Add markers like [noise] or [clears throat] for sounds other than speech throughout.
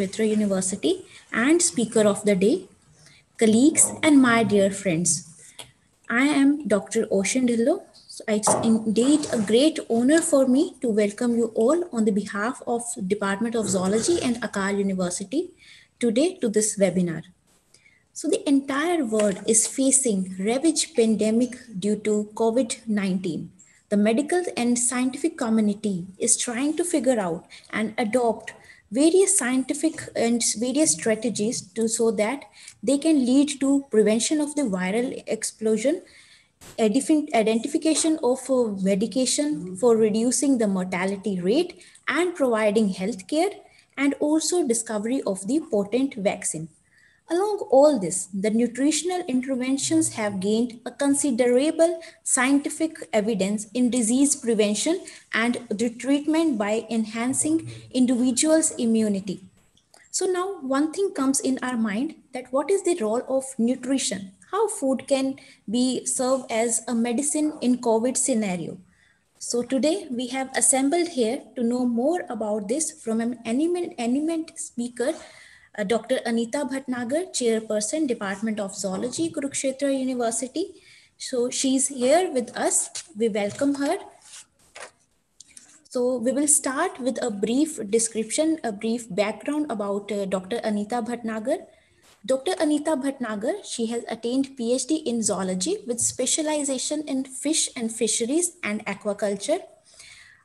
Kurukshetra University and speaker of the day, colleagues and my dear friends. I am Dr. Oshin Dhillon. It's indeed a great honor for me to welcome you all on the behalf of Department of Zoology and Akal University today to this webinar. So the entire world is facing ravage pandemic due to COVID-19 the medical and scientific community is trying to figure out and adopt various scientific and various strategies to so that they can lead to prevention of the viral explosion identification of uh, medication for reducing the mortality rate and providing health care and also discovery of the potent vaccine Along all this, the nutritional interventions have gained a considerable scientific evidence in disease prevention and the treatment by enhancing individuals' immunity. So now one thing comes in our mind that what is the role of nutrition? How food can be served as a medicine in COVID scenario? So today we have assembled here to know more about this from an eminent, eminent speaker uh, Dr. Anita Bhatnagar, Chairperson, Department of Zoology, Kurukshetra University. So she's here with us. We welcome her. So we will start with a brief description, a brief background about uh, Dr. Anita Bhatnagar. Dr. Anita Bhatnagar, she has attained PhD in zoology with specialization in fish and fisheries and aquaculture.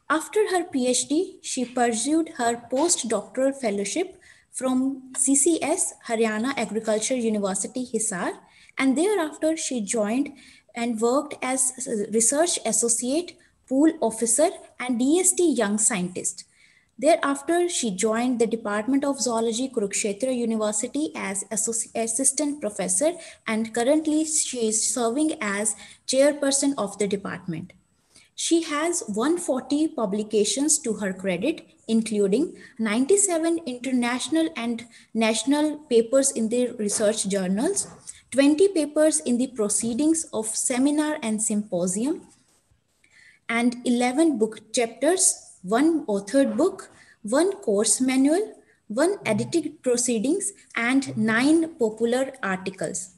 After her PhD, she pursued her postdoctoral fellowship from CCS, Haryana Agriculture University, Hisar, and thereafter she joined and worked as research associate, pool officer, and DST young scientist. Thereafter, she joined the Department of Zoology, Kurukshetra University as assistant professor, and currently she is serving as chairperson of the department. She has 140 publications to her credit, including 97 international and national papers in the research journals, 20 papers in the proceedings of seminar and symposium, and 11 book chapters, one authored book, one course manual, one edited proceedings, and nine popular articles.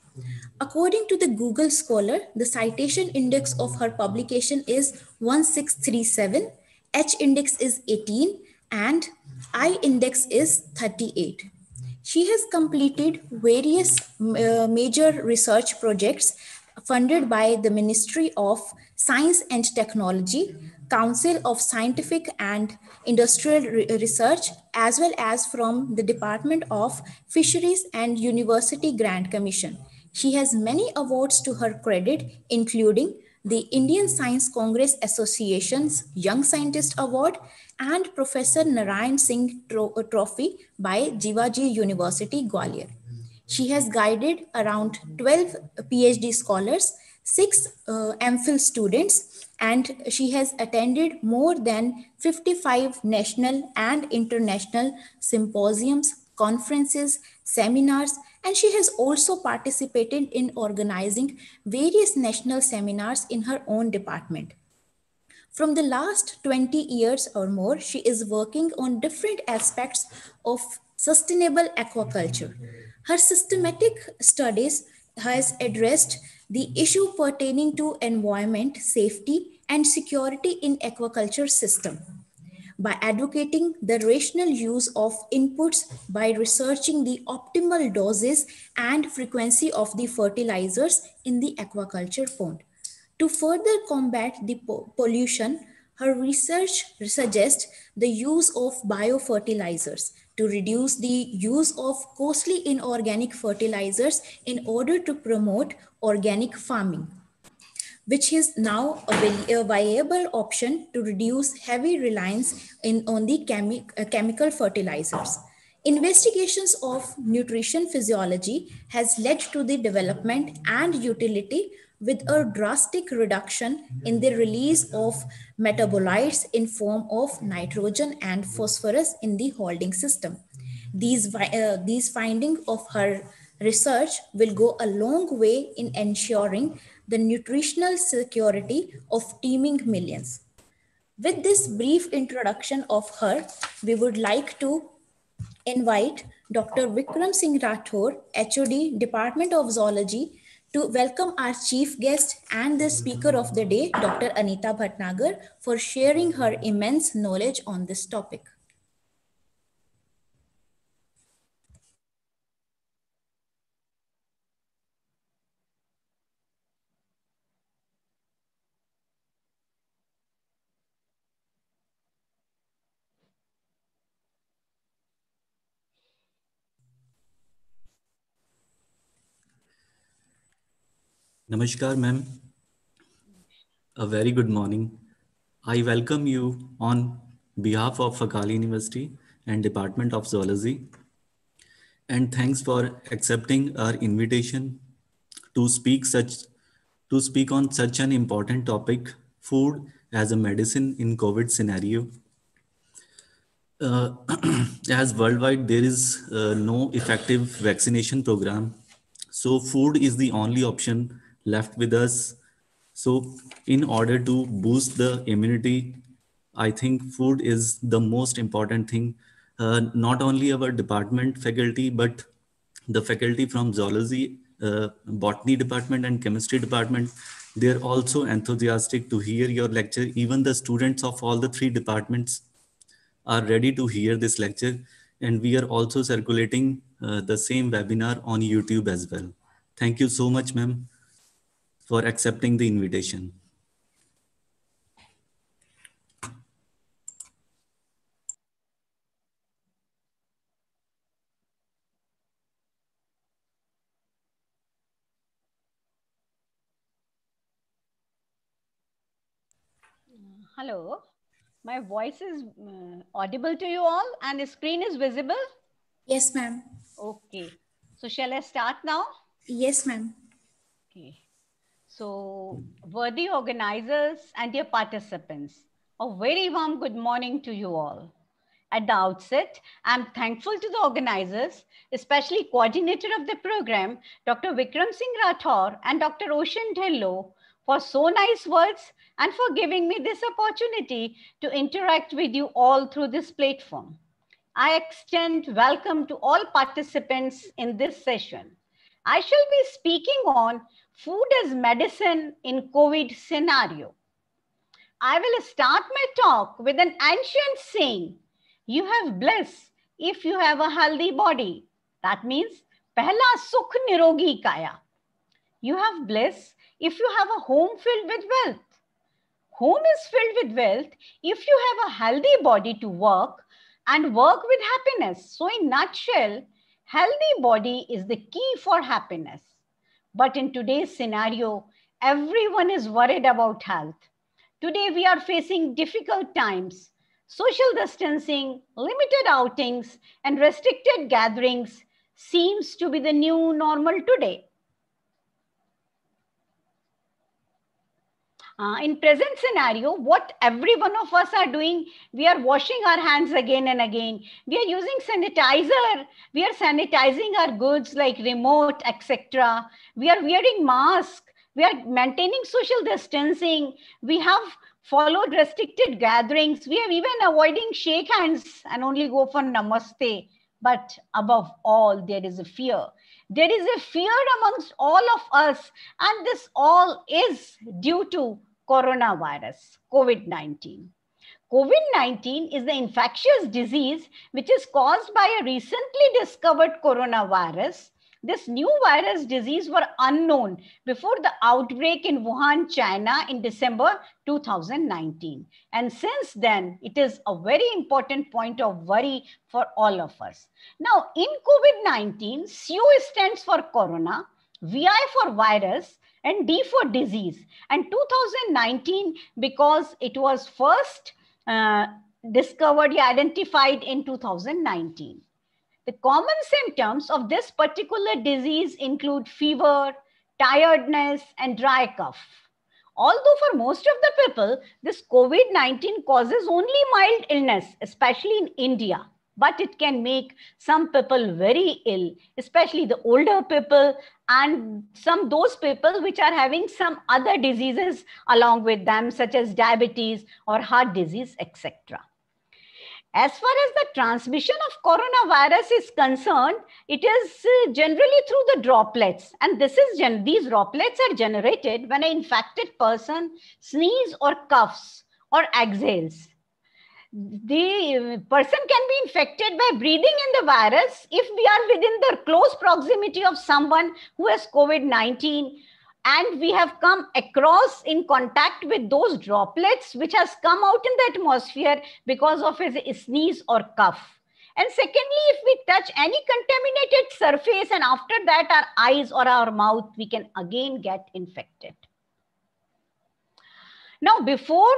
According to the Google Scholar, the citation index of her publication is 1637, H index is 18, and I index is 38. She has completed various uh, major research projects funded by the Ministry of Science and Technology, Council of Scientific and Industrial Re Research, as well as from the Department of Fisheries and University Grant Commission. She has many awards to her credit, including the Indian Science Congress Association's Young Scientist Award and Professor Narayan Singh Trophy by Jiwaji University, Gwalior. She has guided around 12 PhD scholars, six uh, MPhil students, and she has attended more than 55 national and international symposiums, conferences, seminars, and she has also participated in organizing various national seminars in her own department. From the last 20 years or more, she is working on different aspects of sustainable aquaculture. Her systematic studies has addressed the issue pertaining to environment, safety, and security in aquaculture system by advocating the rational use of inputs by researching the optimal doses and frequency of the fertilizers in the aquaculture pond. To further combat the pollution, her research suggests the use of biofertilizers to reduce the use of costly inorganic fertilizers in order to promote organic farming which is now a, viable option to reduce heavy reliance in, on the chemi uh, chemical fertilizers. Investigations of nutrition physiology has led to the development and utility with a drastic reduction in the release of metabolites in form of nitrogen and phosphorus in the holding system. These, uh, these findings of her research will go a long way in ensuring the nutritional security of teeming millions. With this brief introduction of her, we would like to invite Dr. Vikram Singh Rathore, HOD, Department of Zoology, to welcome our chief guest and the speaker of the day, Dr. Anita Bhatnagar, for sharing her immense knowledge on this topic. Namaskar, ma'am. A very good morning. I welcome you on behalf of Akal University and Department of Zoology. And thanks for accepting our invitation to speak such to speak on such an important topic, food as a medicine in COVID scenario. Uh, [clears throat] as worldwide, there is uh, no effective vaccination program. So food is the only option left with us. So in order to boost the immunity, I think food is the most important thing. Uh, not only our department faculty, but the faculty from zoology, uh, botany department and chemistry department, they're also enthusiastic to hear your lecture. Even the students of all the three departments are ready to hear this lecture. And we are also circulating uh, the same webinar on YouTube as well. Thank you so much, ma'am for accepting the invitation. Hello, my voice is uh, audible to you all and the screen is visible? Yes, ma'am. Okay. So shall I start now? Yes, ma'am. Okay. So, worthy organizers and dear participants, a very warm good morning to you all. At the outset, I'm thankful to the organizers, especially coordinator of the program, Dr. Vikram Singh Rathore and Dr. Oshin for so nice words and for giving me this opportunity to interact with you all through this platform. I extend welcome to all participants in this session. I shall be speaking on food as medicine in COVID scenario. I will start my talk with an ancient saying, you have bliss if you have a healthy body. That means, pehla sukh nirogi kaya. You have bliss if you have a home filled with wealth. Home is filled with wealth if you have a healthy body to work and work with happiness. So in nutshell, healthy body is the key for happiness. But in today's scenario, everyone is worried about health. Today, we are facing difficult times. Social distancing, limited outings, and restricted gatherings seems to be the new normal today. Uh, in present scenario, what every one of us are doing, we are washing our hands again and again. We are using sanitizer. We are sanitizing our goods like remote, etc. We are wearing masks. We are maintaining social distancing. We have followed restricted gatherings. We are even avoiding shake hands and only go for namaste. But above all, there is a fear. There is a fear amongst all of us, and this all is due to coronavirus, COVID 19. COVID 19 is the infectious disease which is caused by a recently discovered coronavirus. This new virus disease were unknown before the outbreak in Wuhan, China in December 2019. And since then, it is a very important point of worry for all of us. Now, in COVID-19, CO stands for corona, VI for virus, and D for disease. And 2019, because it was first uh, discovered, identified in 2019. The common symptoms of this particular disease include fever, tiredness, and dry cough. Although for most of the people, this COVID-19 causes only mild illness, especially in India but it can make some people very ill, especially the older people and some those people which are having some other diseases along with them, such as diabetes or heart disease, etc. As far as the transmission of coronavirus is concerned, it is uh, generally through the droplets. And this is gen- these droplets are generated when an infected person sneezes or coughs or exhales. The person can be infected by breathing in the virus if we are within the close proximity of someone who has COVID 19 and we have come across in contact with those droplets which has come out in the atmosphere because of his sneeze or cough. And secondly, if we touch any contaminated surface and after that our eyes or our mouth, we can again get infected. Now, before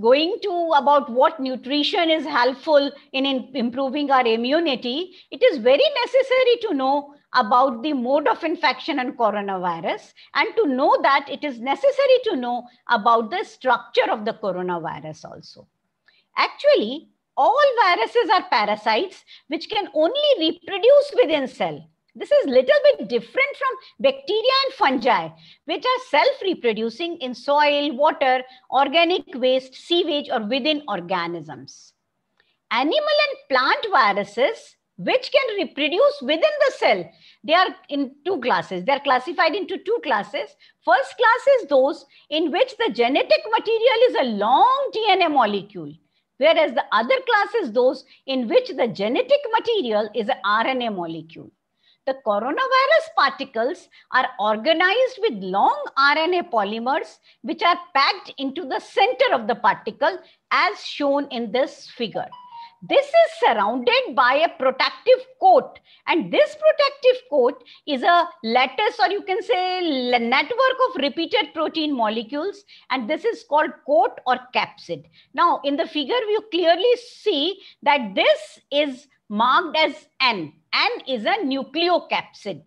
going to about what nutrition is helpful in, in improving our immunity, it is very necessary to know about the mode of infection and coronavirus and to know that it is necessary to know about the structure of the coronavirus also. Actually, all viruses are parasites which can only reproduce within cell. This is little bit different from bacteria and fungi, which are self-reproducing in soil, water, organic waste, sewage, or within organisms. Animal and plant viruses which can reproduce within the cell. They are in two classes. They are classified into two classes. First class is those in which the genetic material is a long DNA molecule, whereas the other class is those in which the genetic material is an RNA molecule. The coronavirus particles are organized with long RNA polymers, which are packed into the center of the particle as shown in this figure. This is surrounded by a protective coat. And this protective coat is a lattice or you can say network of repeated protein molecules. And this is called coat or capsid. Now, in the figure, you clearly see that this is marked as N. N is a nucleocapsid.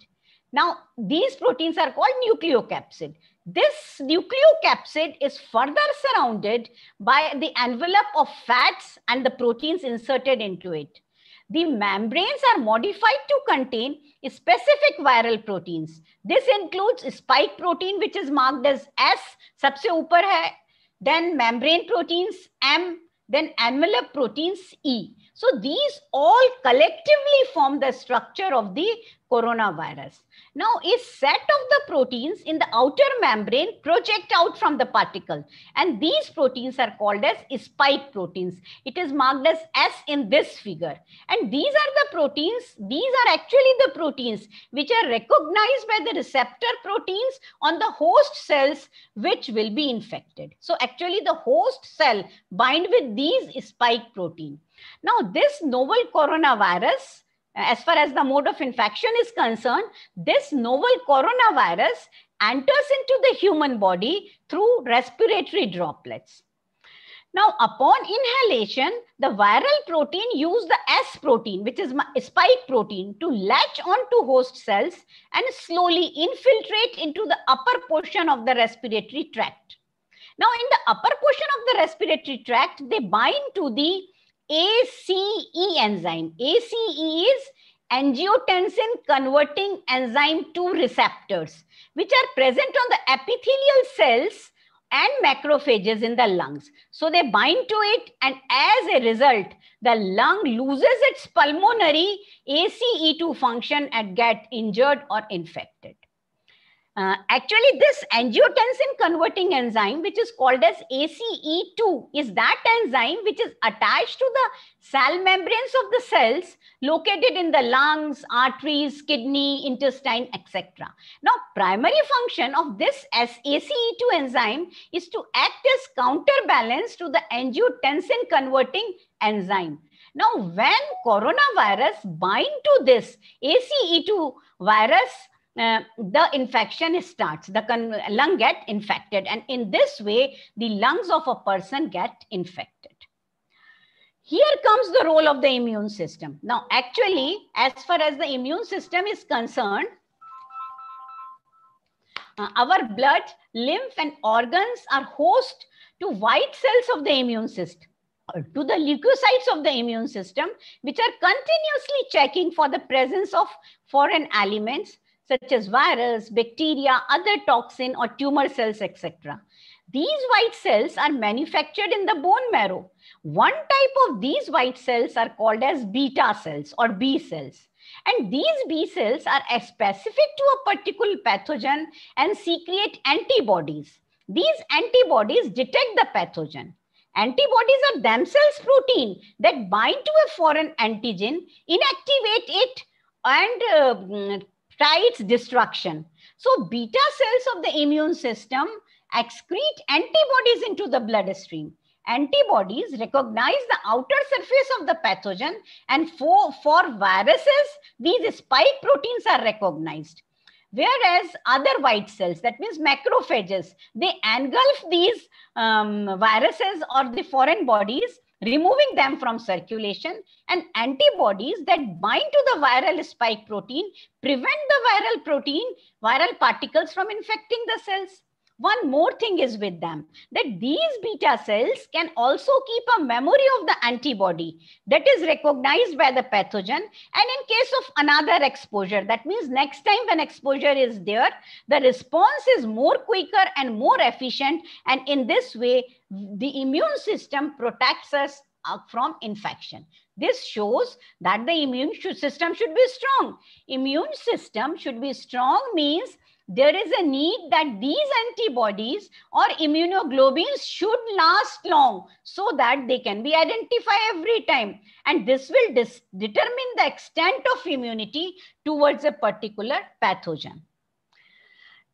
Now, these proteins are called nucleocapsid. This nucleocapsid is further surrounded by the envelope of fats and the proteins inserted into it. The membranes are modified to contain specific viral proteins. This includes spike protein, which is marked as S, सबसे ऊपर है, then membrane proteins M, then envelope proteins E. So these all collectively form the structure of the coronavirus. Now, a set of the proteins in the outer membrane project out from the particle. And these proteins are called as spike proteins. It is marked as S in this figure. And these are the proteins, these are actually the proteins which are recognized by the receptor proteins on the host cells which will be infected. So actually the host cell bind with these spike protein. Now, this novel coronavirus, uh, as far as the mode of infection is concerned, this novel coronavirus enters into the human body through respiratory droplets. Now, upon inhalation, the viral protein use the S protein, which is spike protein, to latch onto host cells and slowly infiltrate into the upper portion of the respiratory tract. Now, in the upper portion of the respiratory tract, they bind to the ACE enzyme. ACE is angiotensin converting enzyme 2 receptors, which are present on the epithelial cells and macrophages in the lungs. So they bind to it and as a result, the lung loses its pulmonary ACE2 function and get injured or infected. Uh, actually, this angiotensin converting enzyme, which is called as ACE2, is that enzyme which is attached to the cell membranes of the cells located in the lungs, arteries, kidney, intestine, etc. Now, primary function of this ACE2 enzyme is to act as counterbalance to the angiotensin converting enzyme. Now, when coronavirus bind to this ACE2 virus, uh, the infection starts. The lung get infected. And in this way the lungs of a person get infected. Here comes the role of the immune system. Now actually as far as the immune system is concerned uh, our blood lymph and organs are host to white cells of the immune system to the leukocytes of the immune system which are continuously checking for the presence of foreign elements such as virus, bacteria, other toxin or tumor cells, etc. These white cells are manufactured in the bone marrow. One type of these white cells are called as beta cells or B cells. And these B cells are specific to a particular pathogen and secrete antibodies. These antibodies detect the pathogen. Antibodies are themselves protein that bind to a foreign antigen, inactivate it, and uh, try its destruction. So beta cells of the immune system excrete antibodies into the bloodstream. Antibodies recognize the outer surface of the pathogen and for, for viruses, these spike proteins are recognized. Whereas other white cells, that means macrophages, they engulf these um, viruses or the foreign bodies, removing them from circulation and antibodies that bind to the viral spike protein prevent the viral protein, viral particles from infecting the cells. One more thing is with them that these beta cells can also keep a memory of the antibody that is recognized by the pathogen. And in case of another exposure, that means next time when exposure is there, the response is more quicker and more efficient. And in this way, the immune system protects us uh, from infection. This shows that the immune system should be strong. Immune system should be strong means there is a need that these antibodies or immunoglobulins should last long so that they can be identified every time. And this will determine the extent of immunity towards a particular pathogen.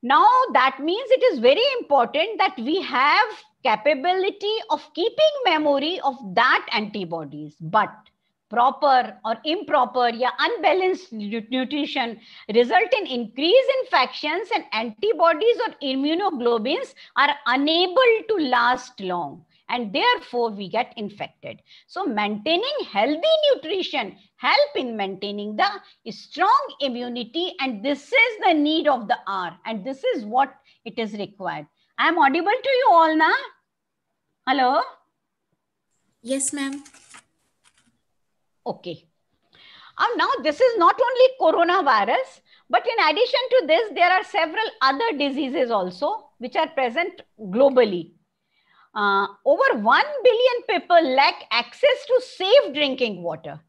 Now that means it is very important that we have capability of keeping memory of that antibodies. But proper or improper yeah, unbalanced nutrition result in increase infections and antibodies or immunoglobulins are unable to last long and therefore we get infected. So maintaining healthy nutrition help in maintaining the strong immunity and this is the need of the hour and this is what it is required. I am audible to you all now? Hello? Yes, ma'am. Okay. And now this is not only coronavirus, but in addition to this, there are several other diseases also which are present globally. Uh, over 1 billion people lack access to safe drinking water.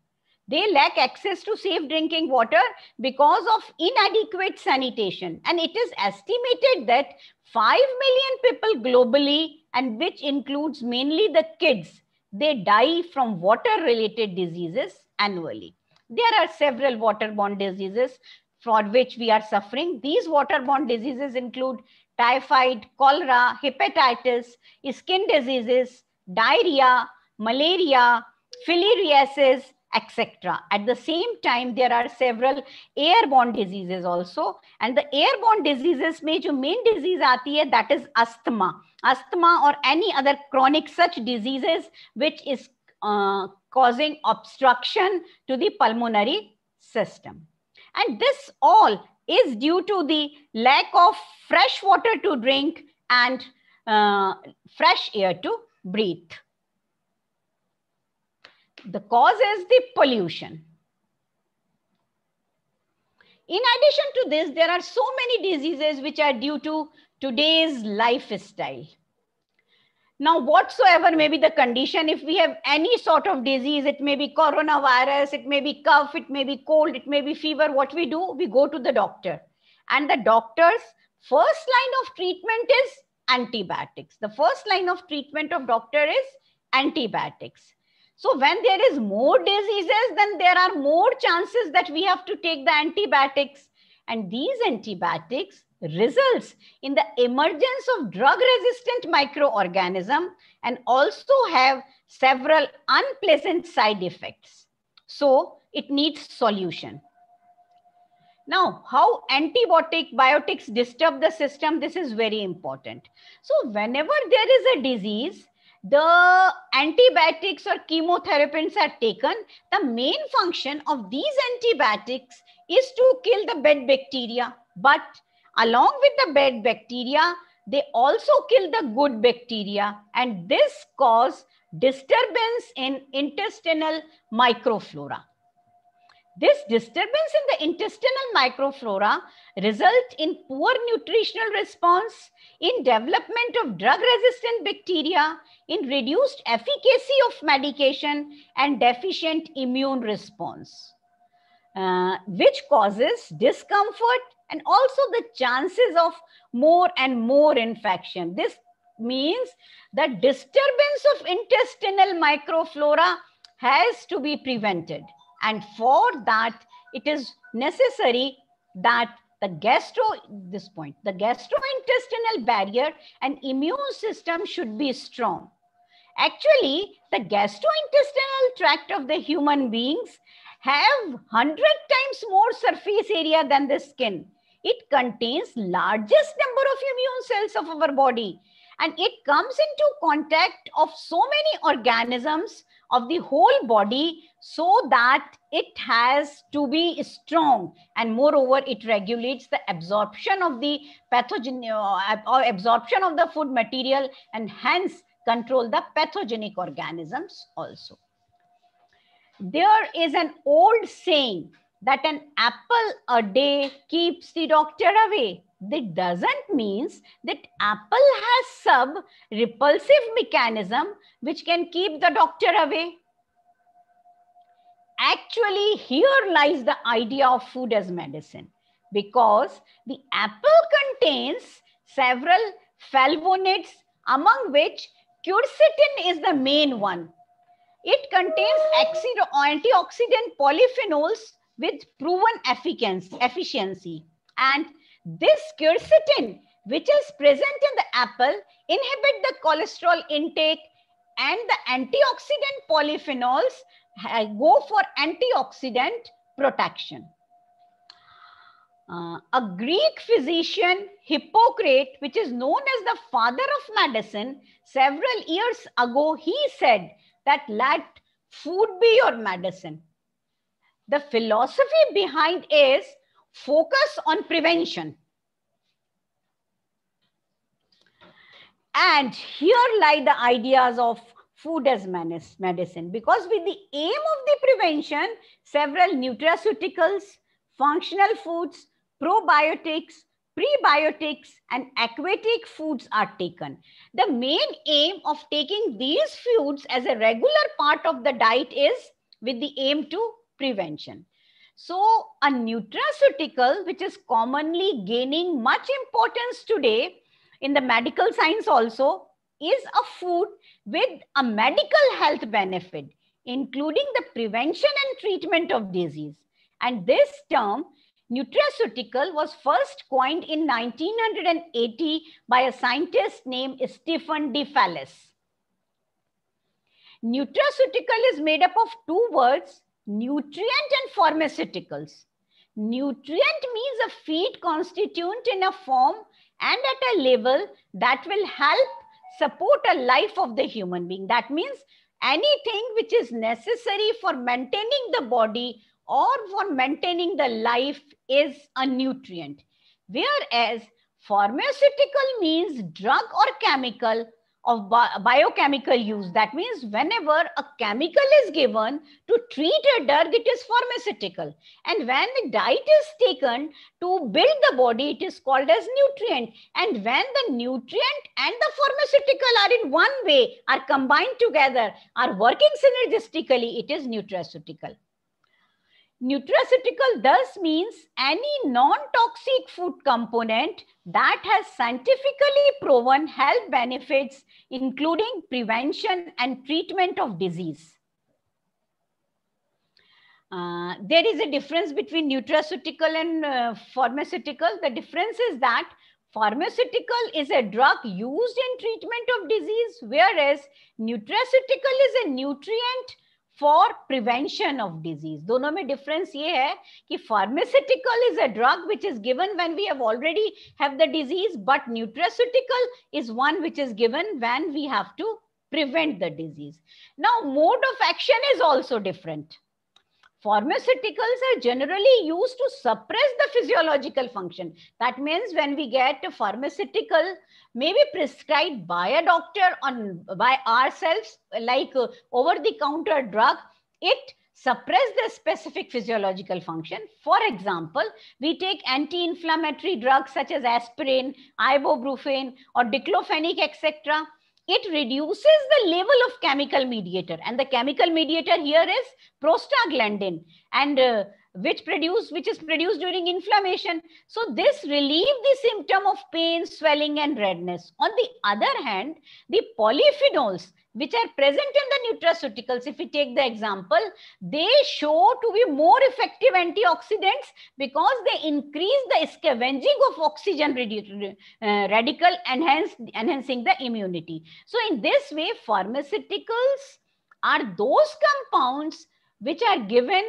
They lack access to safe drinking water because of inadequate sanitation. And it is estimated that 5 million people globally, and which includes mainly the kids, they die from water related diseases annually. There are several waterborne diseases for which we are suffering. These waterborne diseases include typhoid, cholera, hepatitis, skin diseases, diarrhea, malaria, filariasis, etc. At the same time, there are several airborne diseases also. And the airborne diseases में जो main disease आती है, that is asthma. Asthma or any other chronic such diseases which is uh, causing obstruction to the pulmonary system. And this all is due to the lack of fresh water to drink and uh, fresh air to breathe. The cause is the pollution. In addition to this, there are so many diseases which are due to today's lifestyle. Now, whatsoever may be the condition, if we have any sort of disease, it may be coronavirus, it may be cough, it may be cold, it may be fever, what we do, we go to the doctor. And the doctor's first line of treatment is antibiotics. The first line of treatment of doctor is antibiotics. So when there is more diseases, then there are more chances that we have to take the antibiotics. And these antibiotics results in the emergence of drug-resistant microorganism and also have several unpleasant side effects. So it needs solution. Now, how antibiotic biotics disturb the system, this is very important. So whenever there is a disease, the antibiotics or chemotherapies are taken, the main function of these antibiotics is to kill the bad bacteria. But along with the bad bacteria, they also kill the good bacteria. And this cause disturbance in intestinal microflora. This disturbance in the intestinal microflora result in poor nutritional response, in development of drug-resistant bacteria, in reduced efficacy of medication and deficient immune response, uh, which causes discomfort and also the chances of more and more infection. This means that disturbance of intestinal microflora has to be prevented. And for that, it is necessary that the gastro, this point, the gastrointestinal barrier and immune system should be strong. Actually, the gastrointestinal tract of the human beings have 100 times more surface area than the skin. It contains largest number of immune cells of our body. And it comes into contact of so many organisms of the whole body so that it has to be strong. And moreover it regulates the absorption of the pathogen uh, or absorption of the food material and hence control the pathogenic organisms also. There is an old saying that an apple a day keeps the doctor away. That doesn't means that apple has some repulsive mechanism which can keep the doctor away. Actually here lies the idea of food as medicine because the apple contains several flavonoids among which quercetin is the main one. It contains antioxidant polyphenols with proven efficiency and this quercetin, which is present in the apple, inhibit the cholesterol intake and the antioxidant polyphenols go for antioxidant protection. Uh, a Greek physician, Hippocrates, which is known as the father of medicine, several years ago, he said that let food be your medicine. The philosophy behind is focus on prevention. And here lie the ideas of food as medicine because with the aim of the prevention, several nutraceuticals, functional foods, probiotics, prebiotics and aquatic foods are taken. The main aim of taking these foods as a regular part of the diet is with the aim to prevention. So a nutraceutical, which is commonly gaining much importance today in the medical science also, is a food with a medical health benefit, including the prevention and treatment of disease. And this term, nutraceutical, was first coined in 1980 by a scientist named Stephen DeFelice. Nutraceutical is made up of two words, nutrient and pharmaceuticals. Nutrient means a feed constituent in a form and at a level that will help support a life of the human being. That means anything which is necessary for maintaining the body or for maintaining the life is a nutrient. Whereas pharmaceutical means drug or chemical of bi biochemical use. That means whenever a chemical is given to treat a drug, it is pharmaceutical. And when the diet is taken to build the body, it is called as nutrient. And when the nutrient and the pharmaceutical are in one way, are combined together, are working synergistically, it is nutraceutical. Nutraceutical thus means any non-toxic food component that has scientifically proven health benefits, including prevention and treatment of disease. Uh, there is a difference between nutraceutical and uh, pharmaceutical. The difference is that pharmaceutical is a drug used in treatment of disease, whereas nutraceutical is a nutrient for prevention of disease दोनों में difference ये है कि pharmaceutical is a drug which is given when we have already have the disease but nutraceutical is one which is given when we have to prevent the disease now mode of action is also different pharmaceuticals are generally used to suppress the physiological function that means when we get a pharmaceutical may be prescribed by a doctor on by ourselves like uh, over the counter drug it suppress the specific physiological function. For example, we take anti-inflammatory drugs such as aspirin, ibuprofen, or diclofenac, etc. It reduces the level of chemical mediator. And the chemical mediator here is prostaglandin. And uh, which produce which is produced during inflammation so this relieve the symptom of pain swelling and redness on the other hand the polyphenols which are present in the nutraceuticals, if we take the example, they show to be more effective antioxidants because they increase the scavenging of oxygen uh, radical enhancing the immunity. So in this way, pharmaceuticals are those compounds which are given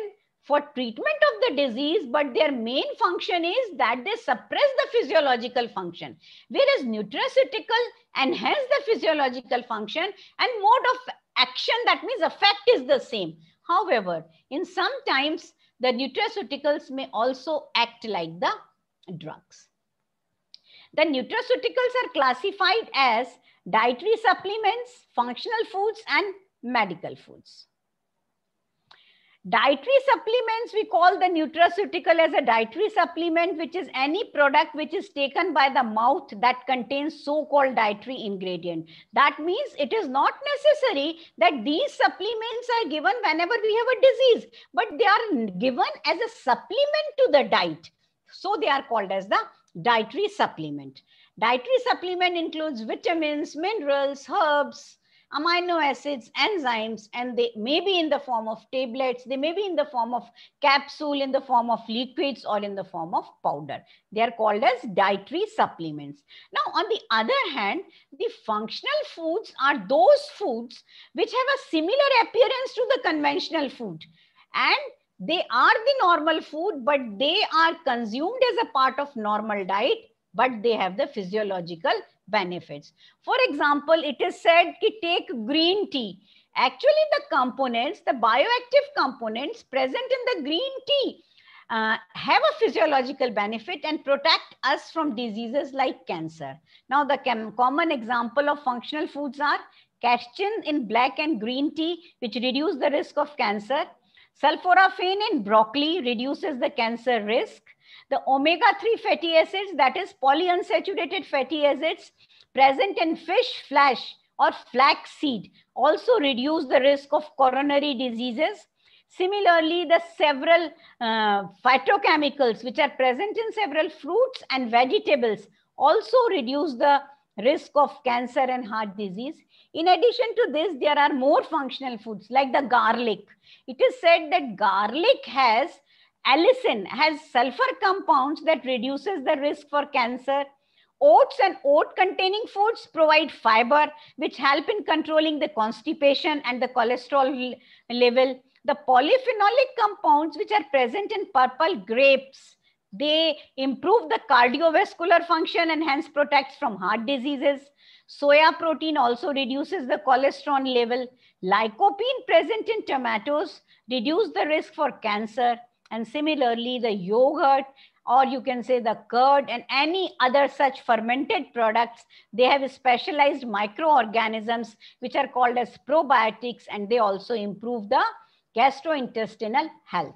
for treatment of the disease, but their main function is that they suppress the physiological function. Whereas nutraceutical enhance the physiological function and mode of action, that means effect is the same. However, in sometimes the nutraceuticals may also act like the drugs. The nutraceuticals are classified as dietary supplements, functional foods, and medical foods. Dietary supplements, we call the nutraceutical as a dietary supplement, which is any product which is taken by the mouth that contains so-called dietary ingredient. That means it is not necessary that these supplements are given whenever we have a disease, but they are given as a supplement to the diet. So they are called as the dietary supplement. Dietary supplement includes vitamins, minerals, herbs, amino acids, enzymes, and they may be in the form of tablets, they may be in the form of capsule, in the form of liquids, or in the form of powder. They are called as dietary supplements. Now, on the other hand, the functional foods are those foods which have a similar appearance to the conventional food. And they are the normal food, but they are consumed as a part of normal diet, but they have the physiological benefits. For example, it is said to take green tea. Actually, the components, the bioactive components present in the green tea uh, have a physiological benefit and protect us from diseases like cancer. Now, the common example of functional foods are catechin in black and green tea, which reduce the risk of cancer. Sulforaphane in broccoli reduces the cancer risk. The omega-3 fatty acids, that is polyunsaturated fatty acids present in fish flesh or flaxseed also reduce the risk of coronary diseases. Similarly, the several uh, phytochemicals which are present in several fruits and vegetables also reduce the risk of cancer and heart disease. In addition to this, there are more functional foods like the garlic. It is said that garlic has allicin has sulfur compounds that reduces the risk for cancer. Oats and oat containing foods provide fiber, which help in controlling the constipation and the cholesterol level. The polyphenolic compounds, which are present in purple grapes, they improve the cardiovascular function and hence protects from heart diseases. Soya protein also reduces the cholesterol level. Lycopene present in tomatoes reduce the risk for cancer. And similarly, the yogurt or you can say the curd and any other such fermented products, they have specialized microorganisms which are called as probiotics and they also improve the gastrointestinal health.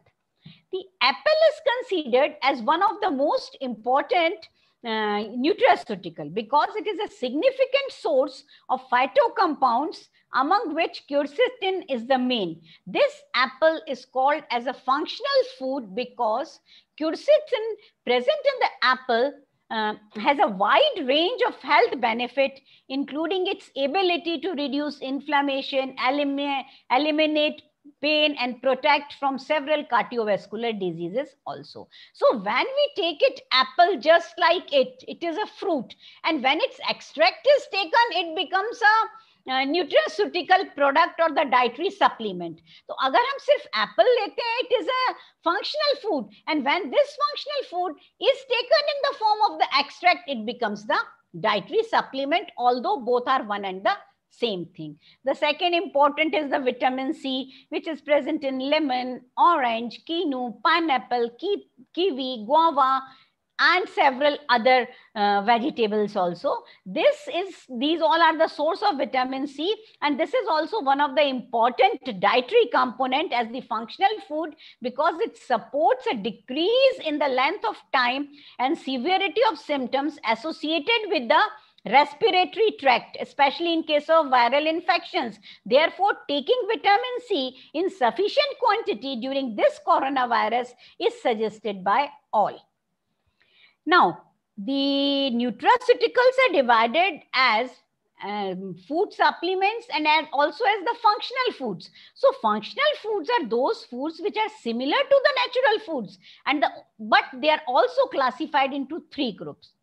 The apple is considered as one of the most important uh, nutraceutical because it is a significant source of phytocompounds among which quercetin is the main. This apple is called as a functional food because quercetin present in the apple uh, has a wide range of health benefit, including its ability to reduce inflammation, eliminate pain and protect from several cardiovascular diseases also. So when we take it apple just like it, it is a fruit. And when its extract is taken, it becomes a nutraceutical product और the dietary supplement तो अगर हम सिर्फ Apple लेते हैं it is a functional food and when this functional food is taken in the form of the extract it becomes the dietary supplement although both are one and the same thing the second important is the vitamin c which is present in lemon orange quinoa pineapple ki kiwi guava and several other uh, vegetables also. This is, these all are the source of vitamin C. And this is also one of the important dietary component as the functional food because it supports a decrease in the length of time and severity of symptoms associated with the respiratory tract, especially in case of viral infections. Therefore, taking vitamin C in sufficient quantity during this coronavirus is suggested by all. Now, the nutraceuticals are divided as um, food supplements and as also as the functional foods. So functional foods are those foods which are similar to the natural foods and the, but they are also classified into three groups.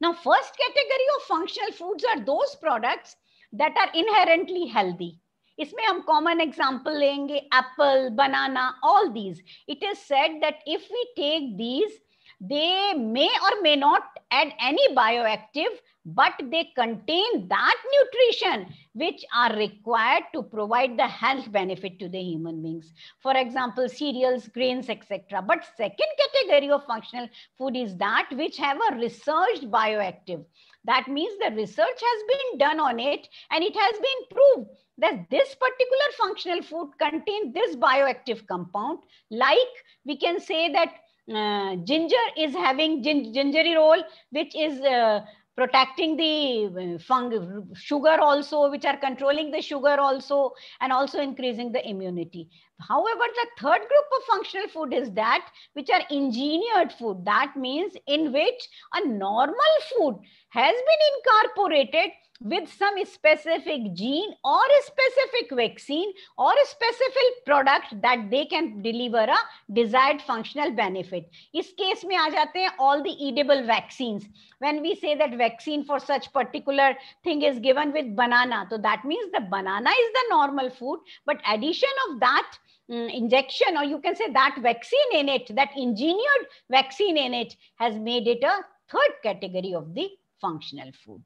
Now, first category of functional foods are those products that are inherently healthy. इसमें हम common example लेंगे apple banana all these it is said that if we take these they may or may not add any bioactive, but they contain that nutrition which are required to provide the health benefit to the human beings. For example, cereals, grains, etc. But second category of functional food is that which have a researched bioactive. That means the research has been done on it and it has been proved that this particular functional food contains this bioactive compound. Like we can say that uh, ginger is having gin gingery role, which is uh, protecting the uh, fung sugar also, which are controlling the sugar also, and also increasing the immunity. However, the third group of functional food is that which are engineered food. That means in which a normal food has been incorporated with some specific gene or a specific vaccine or a specific product that they can deliver a desired functional benefit. Is case aa jate all the edible vaccines. When we say that vaccine for such particular thing is given with banana, so that means the banana is the normal food, but addition of that um, injection or you can say that vaccine in it, that engineered vaccine in it has made it a third category of the functional food.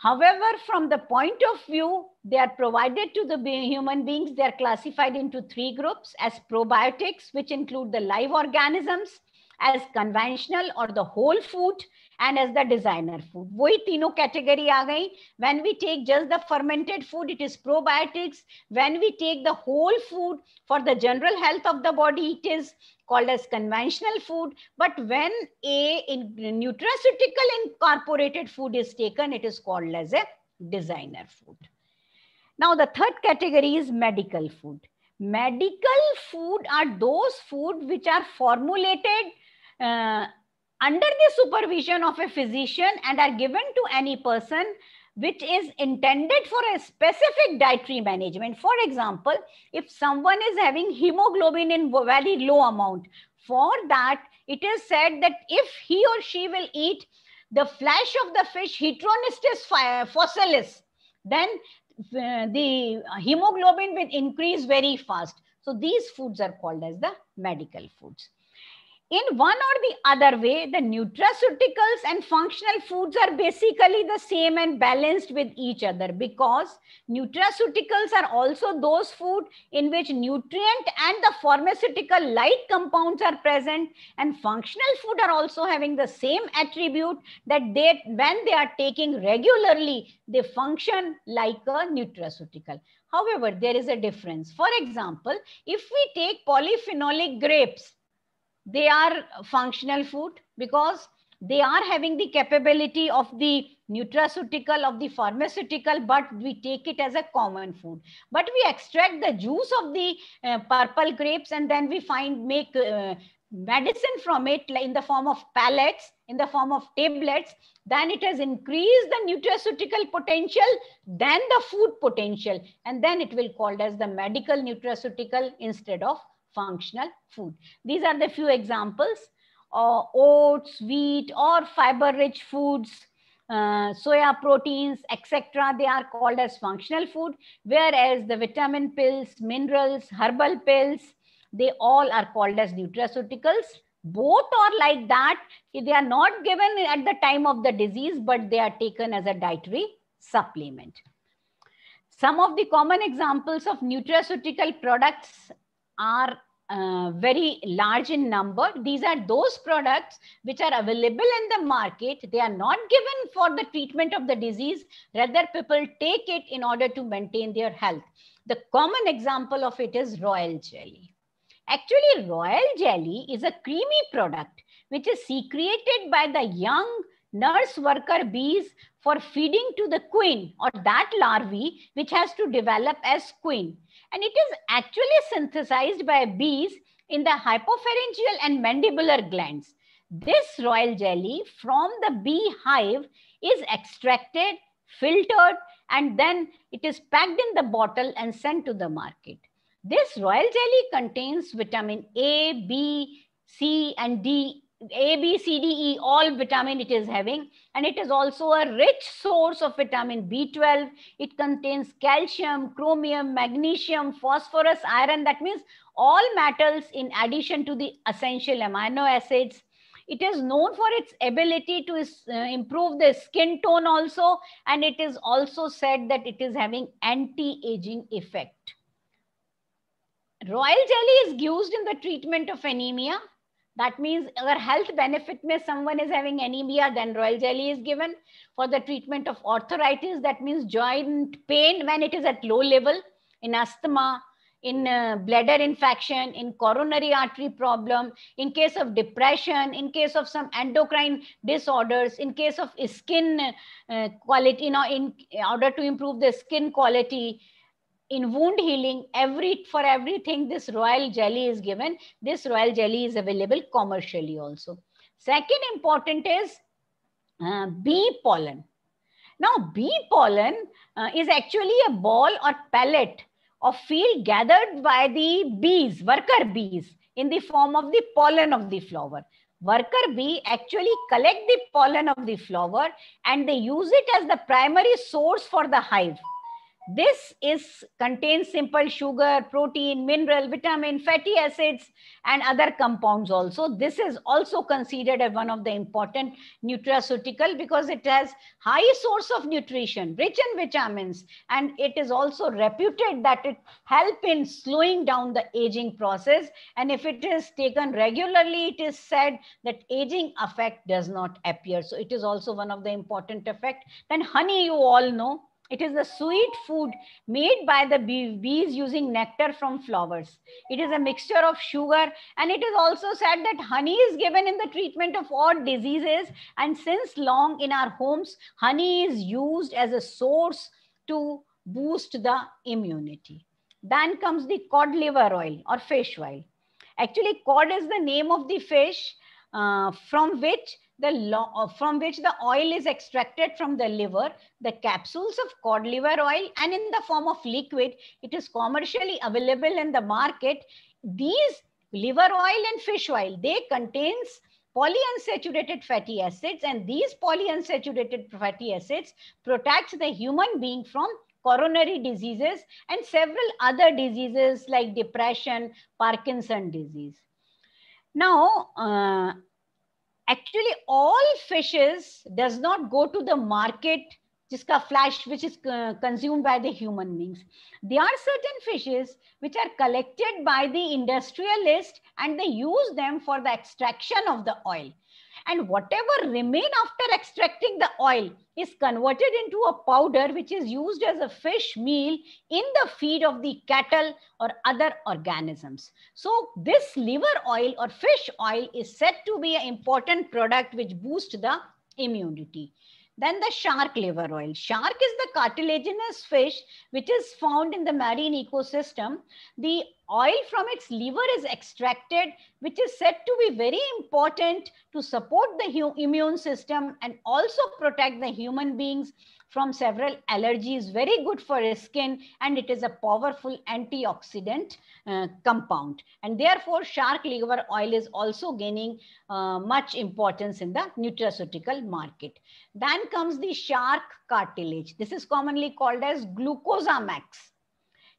However, from the point of view, they are provided to the human beings. They are classified into three groups as probiotics, which include the live organisms, as conventional or the whole food, and as the designer food. वही तीनों category आ गई. When we take just the fermented food, it is probiotics. When we take the whole food for the general health of the body, it is called as conventional food. But when a in, nutraceutical incorporated food is taken, it is called as a designer food. Now, the third category is medical food. Medical food are those food which are formulated uh, under the supervision of a physician and are given to any person which is intended for a specific dietary management. For example, if someone is having hemoglobin in very low amount, for that it is said that if he or she will eat the flesh of the fish Heteropneustes fossilis, then uh, the hemoglobin will increase very fast. So these foods are called as the medical foods in one or the other way, the nutraceuticals and functional foods are basically the same and balanced with each other because nutraceuticals are also those food in which nutrient and the pharmaceutical light compounds are present and functional food are also having the same attribute that they, when they are taking regularly, they function like a nutraceutical. However, there is a difference. For example, if we take polyphenolic grapes, they are functional food because they are having the capability of the nutraceutical of the pharmaceutical but we take it as a common food. But we extract the juice of the uh, purple grapes and then we find make uh, medicine from it in the form of pellets in the form of tablets then it has increased the nutraceutical potential then the food potential. And then it will called as the medical nutraceutical instead of functional food. These are the few examples. Uh, oats, wheat, or fiber-rich foods, uh, soya proteins, etc. They are called as functional food, whereas the vitamin pills, minerals, herbal pills, they all are called as nutraceuticals. Both are like that. They are not given at the time of the disease, but they are taken as a dietary supplement. Some of the common examples of nutraceutical products are uh, very large in number. These are those products which are available in the market. They are not given for the treatment of the disease. Rather, people take it in order to maintain their health. The common example of it is royal jelly. Actually, royal jelly is a creamy product which is secreted by the young nurse worker bees for feeding to the queen or that larvae which has to develop as queen. And it is actually synthesized by bees in the hypopharyngeal and mandibular glands. This royal jelly from the bee hive is extracted, filtered, and then it is packed in the bottle and sent to the market. This royal jelly contains vitamin A, B, C, and D a, B, C, D, E, all vitamin it is having. And it is also a rich source of vitamin B12. It contains calcium, chromium, magnesium, phosphorus, iron. That means all metals in addition to the essential amino acids. It is known for its ability to uh, improve the skin tone also. And it is also said that it is having anti-aging effect. Royal jelly is used in the treatment of anemia that means our health benefit may someone is having anemia, then royal jelly is given. For the treatment of arthritis, that means joint pain when it is at low level, in asthma, in uh, bladder infection, in coronary artery problem, in case of depression, in case of some endocrine disorders, in case of skin uh, quality, you know, in order to improve the skin quality, in wound healing, every for everything this royal jelly is given. This royal jelly is available commercially also. Second important is uh, bee pollen. Now, bee pollen uh, is actually a ball or pellet of field gathered by the bees, worker bees, in the form of the pollen of the flower. Worker bee actually collect the pollen of the flower and they use it as the primary source for the hive. This is contains simple sugar, protein, mineral, vitamin, fatty acids, and other compounds also. This is also considered as one of the important nutraceutical because it has high source of nutrition, rich in vitamins, and it is also reputed that it help in slowing down the aging process. And if it is taken regularly, it is said that aging effect does not appear. So it is also one of the important effect. Then honey, you all know, it is a sweet food made by the bees using nectar from flowers. It is a mixture of sugar and it is also said that honey is given in the treatment of all diseases. And since long in our homes, honey is used as a source to boost the immunity. Then comes the cod liver oil or fish oil. Actually, cod is the name of the fish uh, from which the uh, from which the oil is extracted from the liver, the capsules of cod liver oil and in the form of liquid, it is commercially available in the market. These liver oil and fish oil, they contains polyunsaturated fatty acids and these polyunsaturated fatty acids protects the human being from coronary diseases and several other diseases like depression, Parkinson disease. Now, uh, actually all fishes does not go to the market jiska flesh which is uh, consumed by the human beings. There are certain fishes which are collected by the industrialist and they use them for the extraction of the oil and whatever remain after extracting the oil is converted into a powder which is used as a fish meal in the feed of the cattle or other organisms. So this liver oil or fish oil is said to be an important product which boosts the immunity. Then the shark liver oil. Shark is the cartilaginous fish which is found in the marine ecosystem. The oil from its liver is extracted, which is said to be very important to support the immune system and also protect the human beings from several allergies, very good for skin, and it is a powerful antioxidant uh, compound. And therefore, shark liver oil is also gaining uh, much importance in the nutraceutical market. Then comes the shark cartilage. This is commonly called as glucosamax.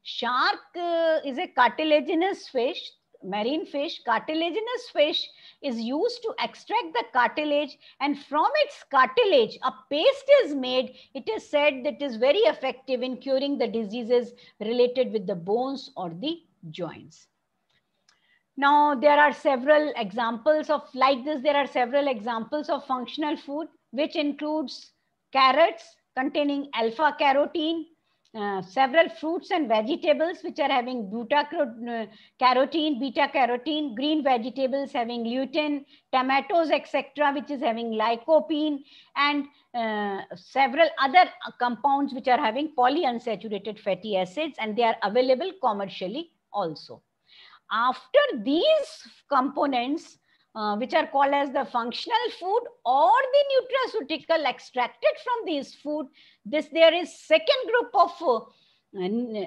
Shark uh, is a cartilaginous fish marine fish, cartilaginous fish is used to extract the cartilage and from its cartilage a paste is made. It is said that is very effective in curing the diseases related with the bones or the joints. Now, there are several examples of like this. There are several examples of functional food, which includes carrots containing alpha carotene, uh, several fruits and vegetables which are having beta uh, carotene, beta carotene, green vegetables having lutein, tomatoes, etc., which is having lycopene, and uh, several other compounds which are having polyunsaturated fatty acids, and they are available commercially also. After these components, uh, which are called as the functional food or the nutraceutical extracted from these food. This there is second group of uh, uh,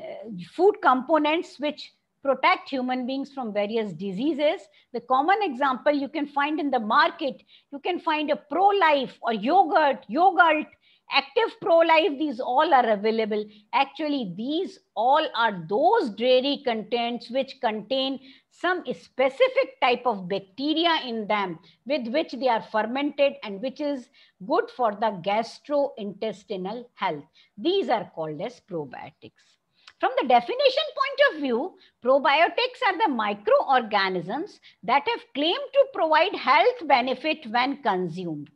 food components which protect human beings from various diseases. The common example you can find in the market, you can find a pro-life or yogurt, yogurt, active pro-life, these all are available. Actually, these all are those dairy contents which contain some specific type of bacteria in them with which they are fermented and which is good for the gastrointestinal health. These are called as probiotics. From the definition point of view, probiotics are the microorganisms that have claimed to provide health benefit when consumed.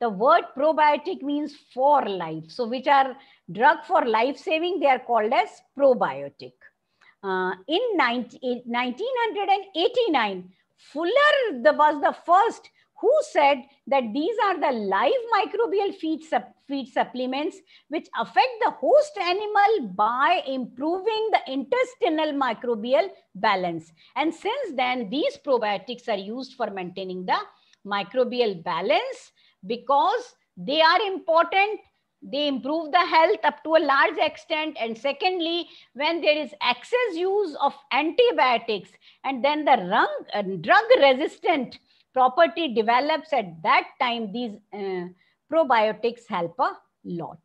The word probiotic means for life. So which are drug for life saving, they are called as probiotic. Uh, in 19, 1989, Fuller the, was the first who said that these are the live microbial feed, feed supplements which affect the host animal by improving the intestinal microbial balance. And since then, these probiotics are used for maintaining the microbial balance because they are important they improve the health up to a large extent. And secondly when there is excess use of antibiotics and then the uh, drug resistant property develops at that time these uh, probiotics help a lot.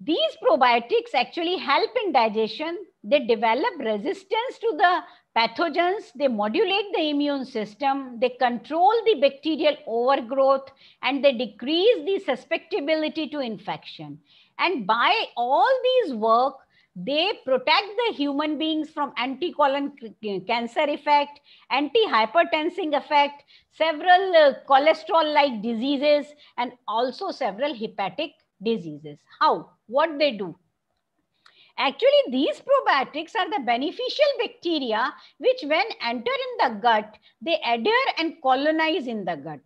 These probiotics actually help in digestion. They develop resistance to the pathogens, they modulate the immune system, they control the bacterial overgrowth, and they decrease the susceptibility to infection. And by all these work, they protect the human beings from anti-colon cancer effect, anti-hypertensing effect, several uh, cholesterol-like diseases, and also several hepatic diseases. How? What they do? Actually, these probiotics are the beneficial bacteria which when enter in the gut, they adhere and colonize in the gut.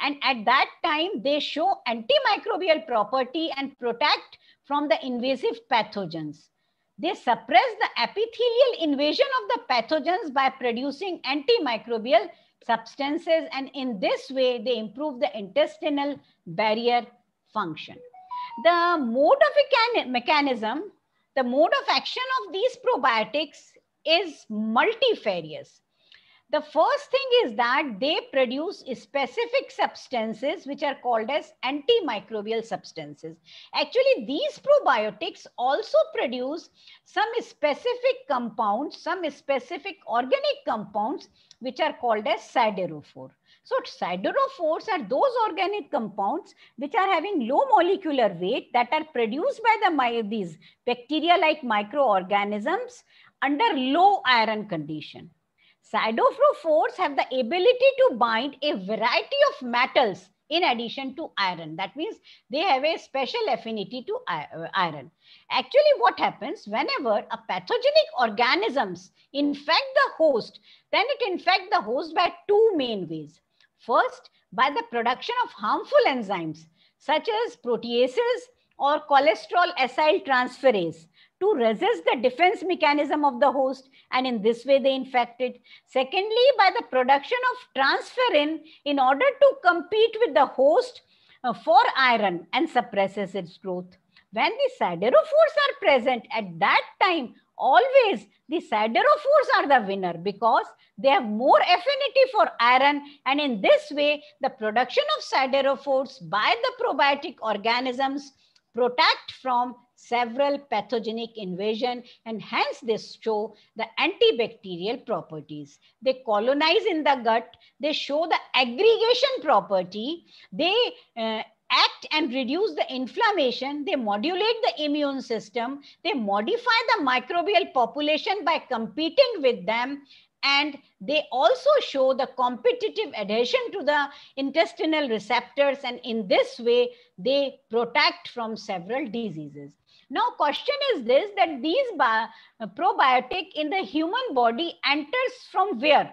And at that time, they show antimicrobial property and protect from the invasive pathogens. They suppress the epithelial invasion of the pathogens by producing antimicrobial substances. And in this way, they improve the intestinal barrier function. The mode of mechanism the mode of action of these probiotics is multifarious. The first thing is that they produce specific substances which are called as antimicrobial substances. Actually, these probiotics also produce some specific compounds, some specific organic compounds which are called as siderophore. So siderophores are those organic compounds which are having low molecular weight that are produced by the these bacteria-like microorganisms under low iron condition. Siderophores have the ability to bind a variety of metals in addition to iron. That means they have a special affinity to uh, iron. Actually, what happens whenever a pathogenic organisms infect the host, then it infects the host by two main ways. First, by the production of harmful enzymes such as proteases or cholesterol acyl transferase to resist the defense mechanism of the host and in this way they infect it. Secondly, by the production of transferrin in order to compete with the host uh, for iron and suppresses its growth. When the siderophores are present at that time, always the siderophores are the winner because they have more affinity for iron and in this way the production of siderophores by the probiotic organisms protect from several pathogenic invasion and hence they show the antibacterial properties. They colonize in the gut, they show the aggregation property, they uh, act and reduce the inflammation, they modulate the immune system, they modify the microbial population by competing with them, and they also show the competitive adhesion to the intestinal receptors. And in this way they protect from several diseases now question is this that these uh, probiotic in the human body enters from where?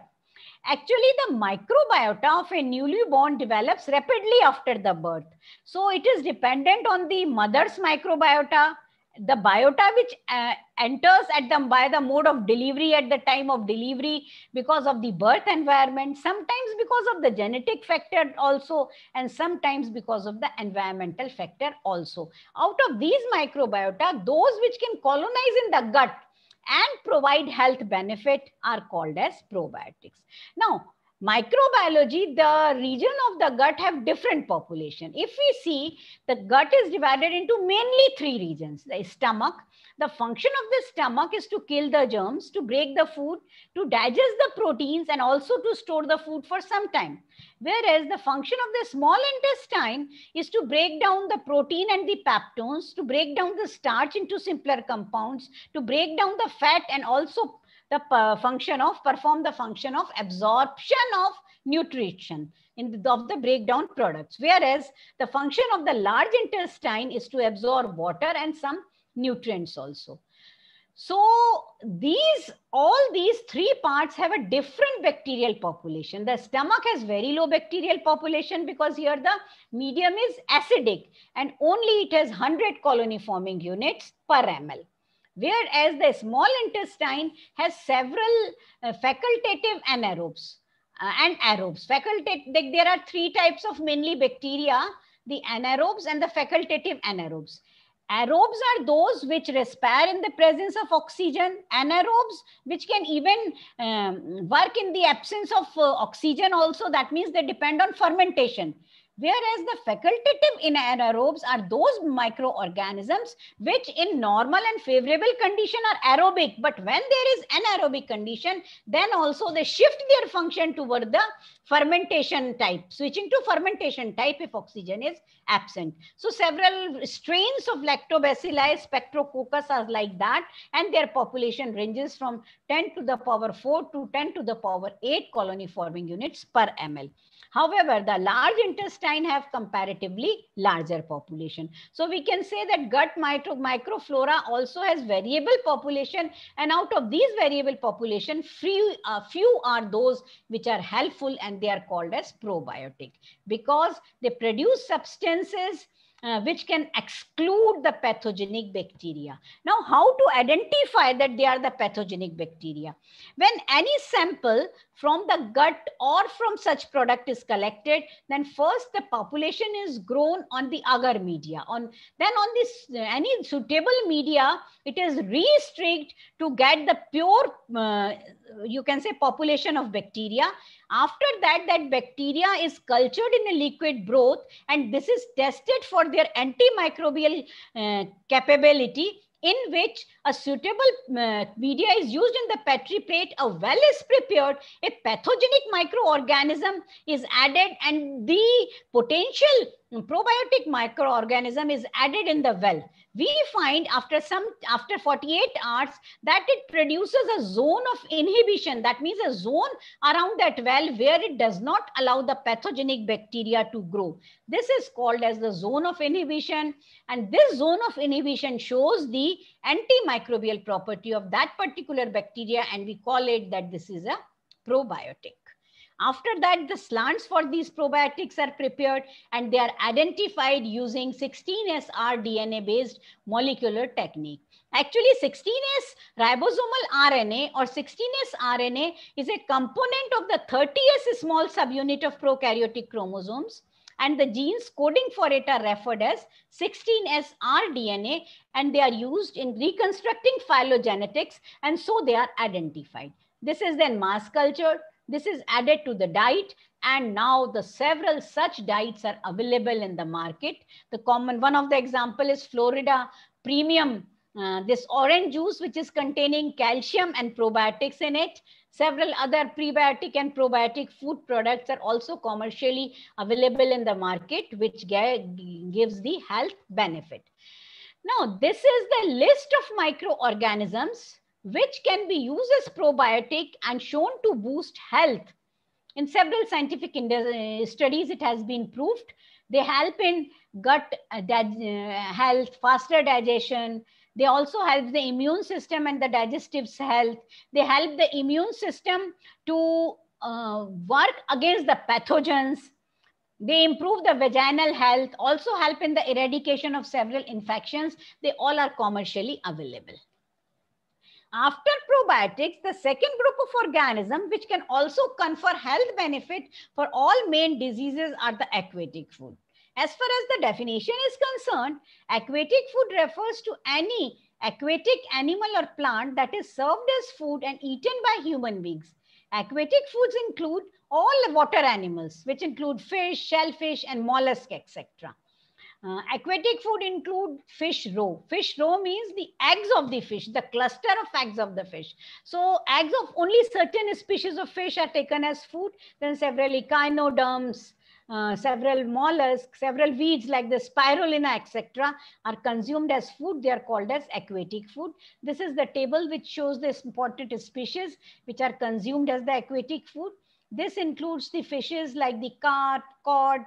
Actually the microbiota of a newly born develops rapidly after the birth. So it is dependent on the mother's microbiota the biota which uh, enters at them by the mode of delivery at the time of delivery because of the birth environment sometimes because of the genetic factor also and sometimes because of the environmental factor also. Out of these microbiota those which can colonize in the gut and provide health benefit are called as probiotics. Now microbiology, the region of the gut have different population. If we see, the gut is divided into mainly three regions. The stomach, the function of the stomach is to kill the germs, to break the food, to digest the proteins, and also to store the food for some time. Whereas the function of the small intestine is to break down the protein and the peptones, to break down the starch into simpler compounds, to break down the fat and also the function of, perform the function of absorption of nutrition in the, of the breakdown products. Whereas the function of the large intestine is to absorb water and some nutrients also. So these, all these three parts have a different bacterial population. The stomach has very low bacterial population because here the medium is acidic and only it has 100 colony forming units per ml whereas the small intestine has several uh, facultative anaerobes uh, and aerobes. Facultative, there are three types of mainly bacteria, the anaerobes and the facultative anaerobes. Aerobes are those which respire in the presence of oxygen. Anaerobes, which can even um, work in the absence of uh, oxygen also. That means they depend on fermentation. Whereas the facultative anaerobes are those microorganisms which in normal and favorable condition are aerobic. But when there is anaerobic condition, then also they shift their function toward the fermentation type, switching to fermentation type if oxygen is absent. So several strains of lactobacilli streptococcus are like that and their population ranges from 10 to the power 4 to 10 to the power 8 colony forming units per ml. However, the large intestine have comparatively larger population. So we can say that gut micro, microflora also has variable population and out of these variable population, few, uh, few are those which are helpful and they are called as probiotic because they produce substances uh, which can exclude the pathogenic bacteria. Now, how to identify that they are the pathogenic bacteria? When any sample from the gut or from such product is collected, then first the population is grown on the agar media. On Then on this, any suitable media, it is restrict to get the pure, uh, you can say population of bacteria after that, that bacteria is cultured in a liquid broth and this is tested for their antimicrobial uh, capability in which a suitable uh, media is used in the petri plate, a well is prepared, a pathogenic microorganism is added and the potential probiotic microorganism is added in the well. We find after some after 48 hours that it produces a zone of inhibition. That means a zone around that well where it does not allow the pathogenic bacteria to grow. This is called as the zone of inhibition. And this zone of inhibition shows the antimicrobial property of that particular bacteria and we call it that this is a probiotic after that, the slants for these probiotics are prepared and they are identified using 16S rDNA based molecular technique. Actually, 16S ribosomal RNA or 16S RNA is a component of the 30S small subunit of prokaryotic chromosomes and the genes coding for it are referred as 16S rDNA and they are used in reconstructing phylogenetics and so they are identified. This is then mass culture this is added to the diet and now the several such diets are available in the market. The common one of the example is Florida premium Uh, this orange juice, which is containing calcium and probiotics in it. Several other prebiotic and probiotic food products are also commercially available in the market, which gives the health benefit. Now, this is the list of microorganisms which can be used as probiotic and shown to boost health. In several scientific studies, it has been proved. They help in gut uh, uh, health, faster digestion, they also help the immune system and the digestive health. They help the immune system to uh, work against the pathogens. They improve the vaginal health, also help in the eradication of several infections. They all are commercially available. After probiotics, the second group of organisms which can also confer health benefit for all main diseases are the aquatic food. As far as the definition is concerned, aquatic food refers to any aquatic animal or plant that is served as food and eaten by human beings. Aquatic foods include all the water animals, which include fish, shellfish, and mollusk, etc. Uh, aquatic food include fish roe. Fish roe means the eggs of the fish, the cluster of eggs of the fish. So eggs of only certain species of fish are taken as food. Then several echinoderms, uh, several mollusks, several weeds like the spirulina, etc., are consumed as food. They are called as aquatic food. This is the table which shows the important species which are consumed as the aquatic food. This includes the fishes like the cod,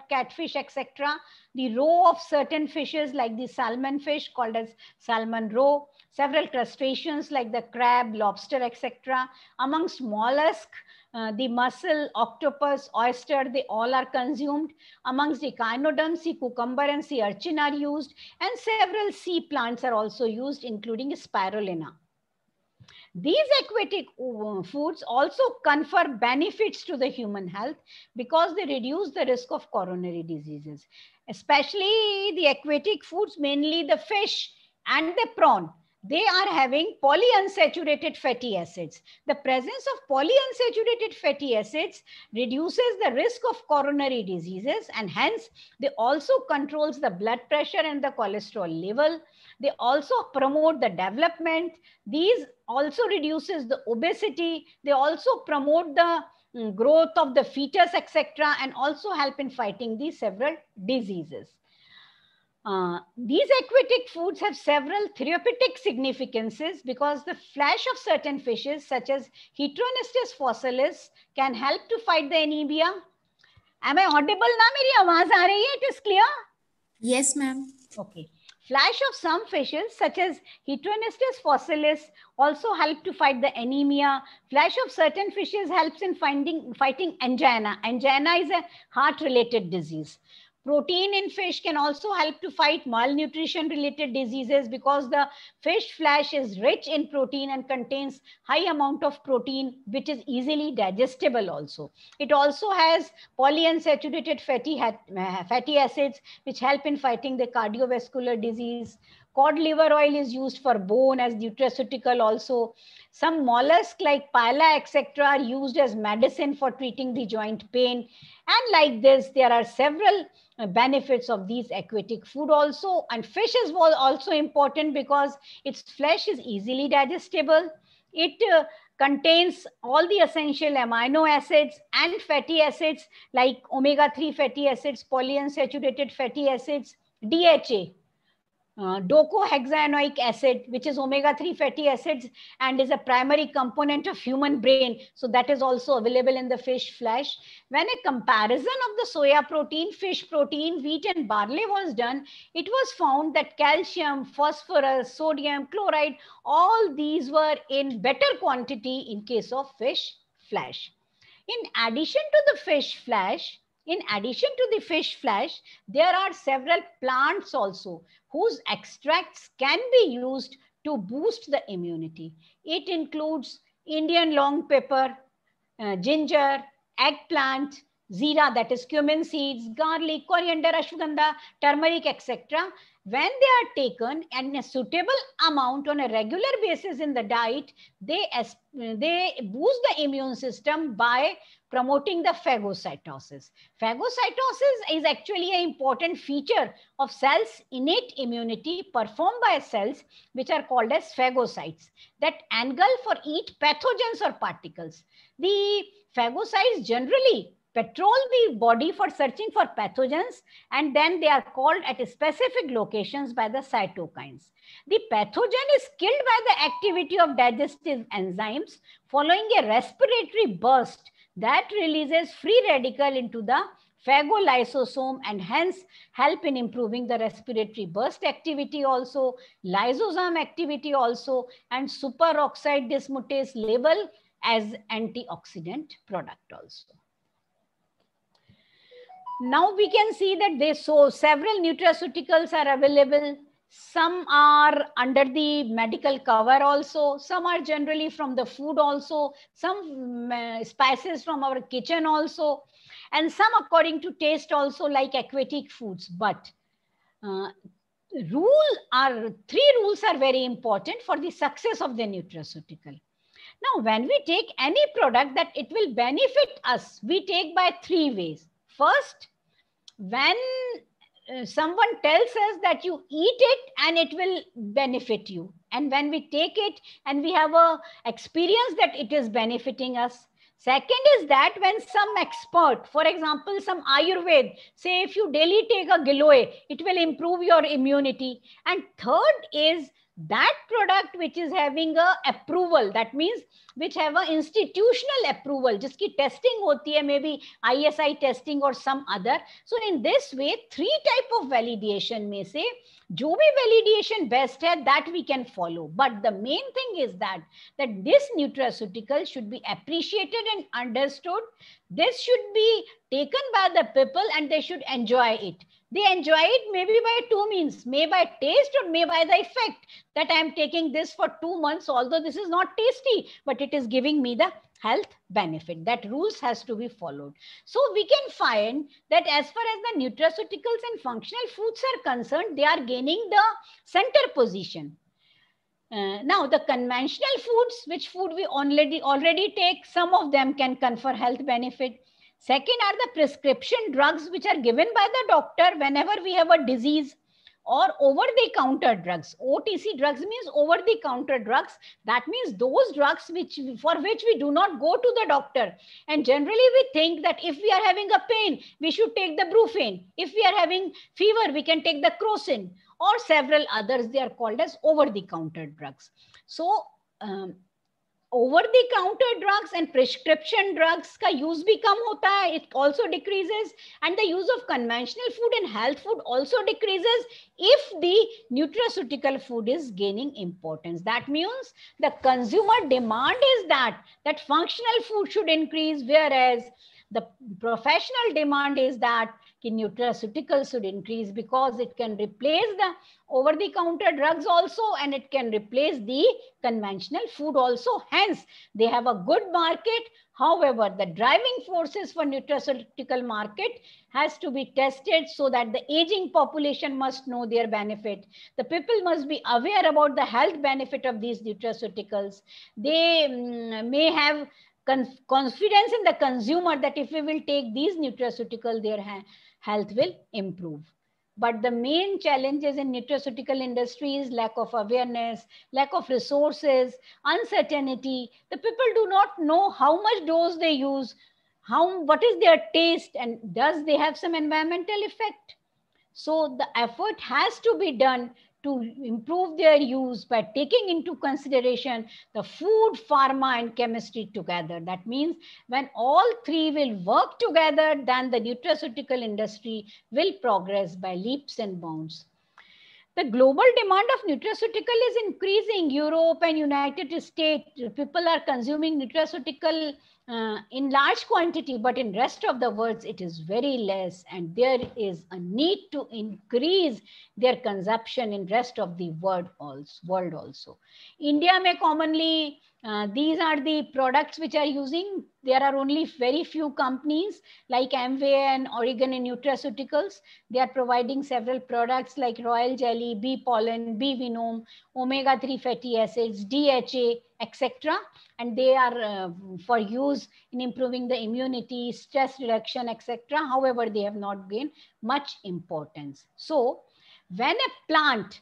catfish, etc. The roe of certain fishes like the salmon fish called as salmon roe. Several crustaceans like the crab, lobster, etc. Amongst mollusks, uh, the mussel, octopus, oyster, they all are consumed. Amongst the echinoderms, sea cucumber and sea urchin are used. And several sea plants are also used, including spirulina. These aquatic uh, foods also confer benefits to the human health because they reduce the risk of coronary diseases, especially the aquatic foods, mainly the fish and the prawn they are having polyunsaturated fatty acids. The presence of polyunsaturated fatty acids reduces the risk of coronary diseases and hence they also controls the blood pressure and the cholesterol level. They also promote the development. These also reduces the obesity. They also promote the mm, growth of the fetus, etc. and also help in fighting these several diseases. Uh, these aquatic foods have several therapeutic significances because the flesh of certain fishes such as Heteropneustes fossilis can help to fight the anemia. Am I audible Na, Meri awaaz aa rahi hai? It is clear? Yes, ma'am. Okay. Flesh of some fishes such as Heteropneustes fossilis also help to fight the anemia. Flash of certain fishes helps in finding, fighting angina. Angina is a heart-related disease. Protein in fish can also help to fight malnutrition related diseases because the fish flesh is rich in protein and contains high amount of protein, which is easily digestible also. It also has polyunsaturated fatty, fatty acids, which help in fighting the cardiovascular disease. Cod liver oil is used for bone as nutraceutical also. Some mollusks like pila, etc. are used as medicine for treating the joint pain. And like this, there are several benefits of these aquatic food also. And fish is also important because its flesh is easily digestible. It uh, contains all the essential amino acids and fatty acids like omega-3 fatty acids, polyunsaturated fatty acids, DHA, uh, docosahexaenoic acid, which is omega-3 fatty acids and is a primary component of human brain. So that is also available in the fish flesh. When a comparison of the soya protein, fish protein, wheat and barley was done, it was found that calcium, phosphorus, sodium, chloride, all these were in better quantity in case of fish flesh. In addition to the fish flesh, in addition to the fish flesh, there are several plants also whose extracts can be used to boost the immunity. It includes Indian long pepper, uh, ginger, eggplant, zira, that is cumin seeds, garlic, coriander, ashwagandha, turmeric, etc. When they are taken in a suitable amount on a regular basis in the diet, they, they boost the immune system by promoting the phagocytosis. Phagocytosis is actually an important feature of cells' innate immunity performed by cells which are called as phagocytes that angle for eat pathogens or particles. The phagocytes generally patrol the body for searching for pathogens and then they are called at specific locations by the cytokines. The pathogen is killed by the activity of digestive enzymes following a respiratory burst that releases free radical into the phagolysosome and hence help in improving the respiratory burst activity also, lysozyme activity also, and superoxide dismutase label as antioxidant product also. Now we can see that they so several nutraceuticals are available some are under the medical cover also. Some are generally from the food also. Some uh, spices from our kitchen also. And some according to taste also like aquatic foods. But uh, rule are three rules are very important for the success of the nutraceutical. Now when we take any product that it will benefit us we take by three ways. First when uh, someone tells us that you eat it and it will benefit you. And when we take it and we have a experience that it is benefiting us. Second is that when some expert for example some ayurved say if you daily take a giloy it will improve your immunity. And third is that product which is having a approval that means which have a institutional approval jiski testing hoti hai maybe isi testing or some other. So in this way three type of validation may say jo bhi validation best hai that we can follow. But the main thing is that that this nutraceutical should be appreciated and understood. This should be taken by the people and they should enjoy it they enjoy it maybe by two means, may by taste or may by the effect that I am taking this for two months, although this is not tasty, but it is giving me the health benefit. That rules has to be followed. So we can find that as far as the nutraceuticals and functional foods are concerned, they are gaining the center position. Uh, now the conventional foods, which food we already already take, some of them can confer health benefit Second are the prescription drugs which are given by the doctor whenever we have a disease or over the counter drugs. OTC drugs means over the counter drugs. That means those drugs which for which we do not go to the doctor. And generally we think that if we are having a pain, we should take the brufen. If we are having fever, we can take the crocin or several others. They are called as over the counter drugs. So um, over the counter drugs and prescription drugs ka use bhi hota it also decreases. And the use of conventional food and health food also decreases if the nutraceutical food is gaining importance. That means the consumer demand is that that functional food should increase whereas the professional demand is that nutraceuticals should increase because it can replace the over-the-counter drugs also and it can replace the conventional food also. Hence, they have a good market. However, the driving forces for nutraceutical market has to be tested so that the aging population must know their benefit. The people must be aware about the health benefit of these nutraceuticals. They um, may have confidence in the consumer that if we will take these nutraceutical, their health will improve. But the main challenges in nutraceutical industry is lack of awareness, lack of resources, uncertainty. The people do not know how much dose they use, how what is their taste, and does they have some environmental effect. So the effort has to be done to improve their use by taking into consideration the food, pharma, and chemistry together. That means when all three will work together, then the nutraceutical industry will progress by leaps and bounds. The global demand of nutraceutical is increasing. Europe and United States, people are consuming nutraceutical uh, in large quantity, but in rest of the world, it is very less. And there is a need to increase their consumption in rest of the world also. World also. India may commonly uh, these are the products which are using. There are only very few companies like Amway and Oregon and Nutraceuticals. They are providing several products like Royal Jelly, Bee Pollen, Bee Venom, Omega-3 fatty acids, DHA, etc. And they are uh, for use in improving the immunity, stress reduction, etc. However, they have not gained much importance. So when a plant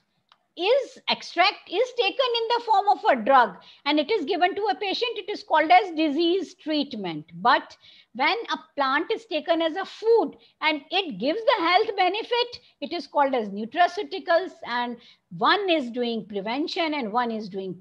is extract is taken in the form of a drug and it is given to a patient it is called as disease treatment. But when a plant is taken as a food and it gives the health benefit it is called as nutraceuticals and one is doing prevention and one is doing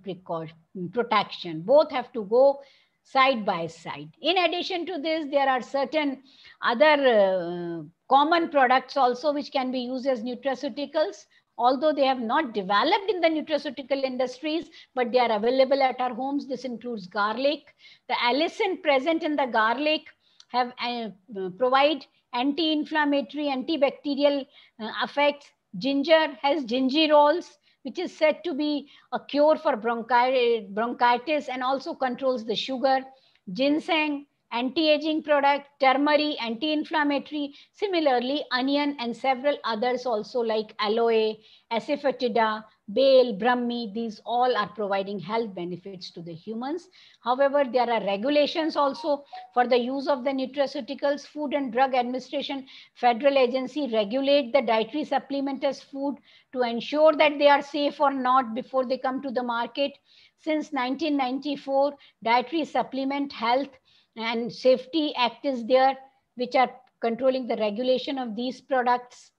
protection. Both have to go side by side. In addition to this there are certain other uh, common products also which can be used as nutraceuticals although they have not developed in the nutraceutical industries, but they are available at our homes. This includes garlic. The allicin present in the garlic have uh, provide anti-inflammatory, antibacterial uh, effects. Ginger has gingerols, which is said to be a cure for bronchi bronchitis and also controls the sugar. Ginseng anti-aging product, turmeric, anti-inflammatory. Similarly, onion and several others also like aloe, asafoetida, bael, brahmi, these all are providing health benefits to the humans. However, there are regulations also for the use of the nutraceuticals. Food and Drug Administration federal agency regulate the dietary supplement as food to ensure that they are safe or not before they come to the market. Since 1994, dietary supplement health and safety act is there which are controlling the regulation of these products.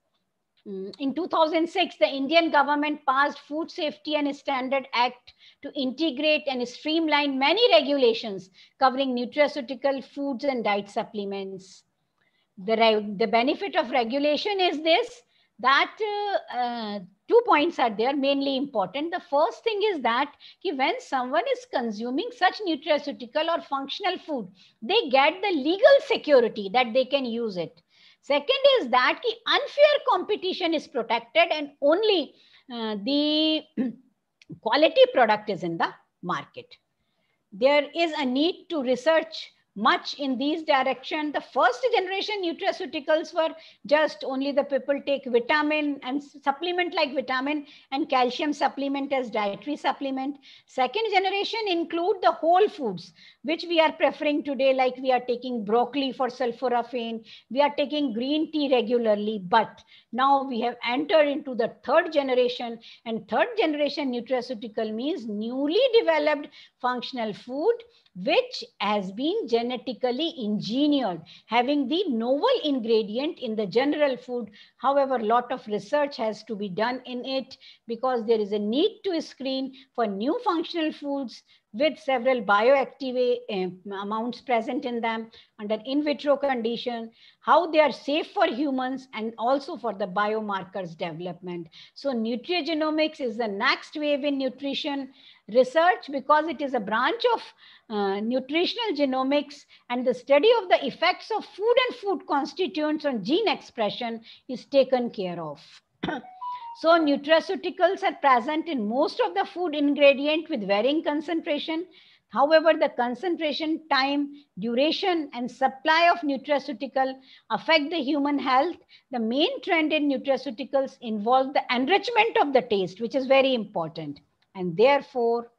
Mm, in 2006 the indian government passed food safety and standard act to integrate and streamline many regulations covering nutraceutical foods and diet supplements. The, the benefit of regulation is this that uh, uh, two points are there mainly important. The first thing is that when someone is consuming such nutraceutical or functional food, they get the legal security that they can use it. Second is that unfair competition is protected and only uh, the [clears throat] quality product is in the market. There is a need to research much in these direction. The first generation nutraceuticals were just only the people take vitamin and supplement like vitamin and calcium supplement as dietary supplement. Second generation include the whole foods, which we are preferring today, like we are taking broccoli for sulforaphane, we are taking green tea regularly, but now we have entered into the third generation and third generation nutraceutical means newly developed functional food which has been genetically engineered, having the novel ingredient in the general food. However, a lot of research has to be done in it because there is a need to screen for new functional foods with several bioactive uh, amounts present in them under in vitro condition, how they are safe for humans and also for the biomarkers development. So nutrigenomics is the next wave in nutrition research because it is a branch of uh, nutritional genomics and the study of the effects of food and food constituents on gene expression is taken care of. [clears throat] so nutraceuticals are present in most of the food ingredient with varying concentration. However, the concentration, time, duration, and supply of nutraceutical affect the human health. The main trend in nutraceuticals involve the enrichment of the taste, which is very important. And therefore,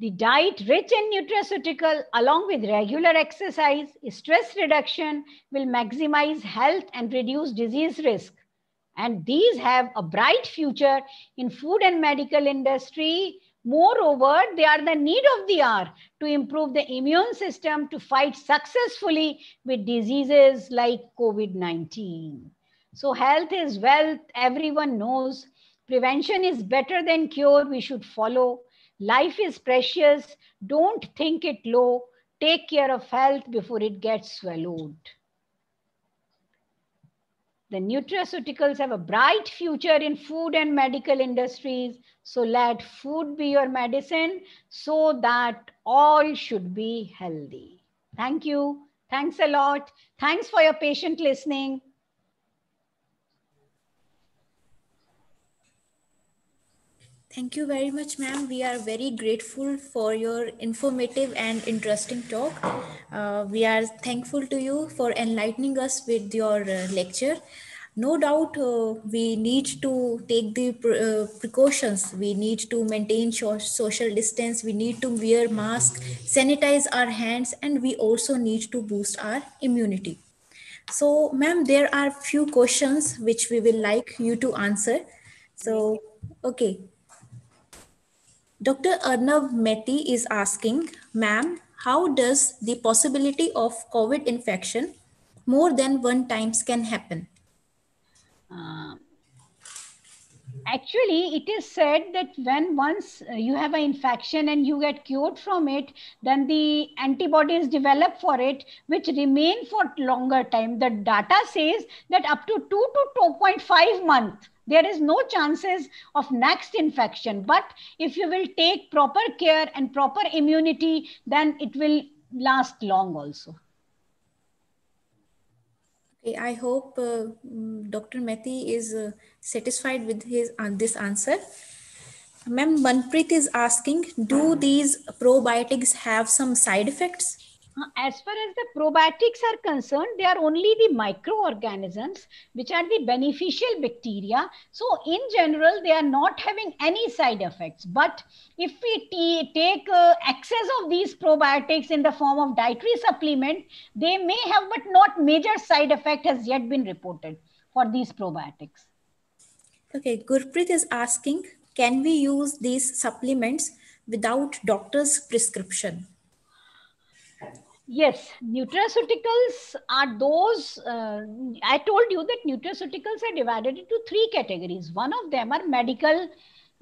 the diet rich in nutraceutical along with regular exercise, stress reduction will maximize health and reduce disease risk. And these have a bright future in food and medical industry. Moreover, they are the need of the hour to improve the immune system to fight successfully with diseases like COVID-19. So health is wealth, everyone knows. Prevention is better than cure, we should follow. Life is precious. Don't think it low. Take care of health before it gets swallowed. The nutraceuticals have a bright future in food and medical industries. So let food be your medicine so that all should be healthy. Thank you. Thanks a lot. Thanks for your patient listening. Thank you very much, ma'am. We are very grateful for your informative and interesting talk. Uh, we are thankful to you for enlightening us with your uh, lecture. No doubt, uh, we need to take the uh, precautions. We need to maintain social distance. We need to wear mask, sanitize our hands, and we also need to boost our immunity. So, ma'am, there are few questions which we will like you to answer. So, okay. Dr. Arnav Mehti is asking, ma'am, how does the possibility of COVID infection more than one times can happen? Uh, actually, it is said that when once you have an infection and you get cured from it, then the antibodies develop for it, which remain for longer time. The data says that up to 2 to 2.5 months there is no chances of next infection but if you will take proper care and proper immunity then it will last long also okay i hope uh, mm, dr mehti is uh, satisfied with his uh, this answer ma'am manpreet is asking do these probiotics have some side effects as far as the probiotics are concerned, they are only the microorganisms which are the beneficial bacteria. So in general, they are not having any side effects. But if we take uh, excess of these probiotics in the form of dietary supplement, they may have, but not major side effect has yet been reported for these probiotics. Okay, Gurpreet is asking, can we use these supplements without doctor's prescription? Yes, nutraceuticals are those. Uh, I told you that nutraceuticals are divided into three categories. One of them are medical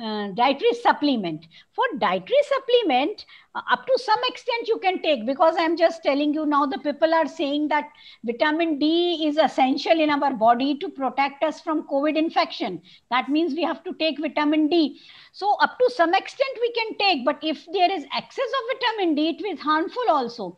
uh, dietary supplement. For dietary supplement, uh, up to some extent you can take because I'm just telling you now the people are saying that vitamin D is essential in our body to protect us from COVID infection. That means we have to take vitamin D. So up to some extent we can take, but if there is excess of vitamin D, it is harmful also.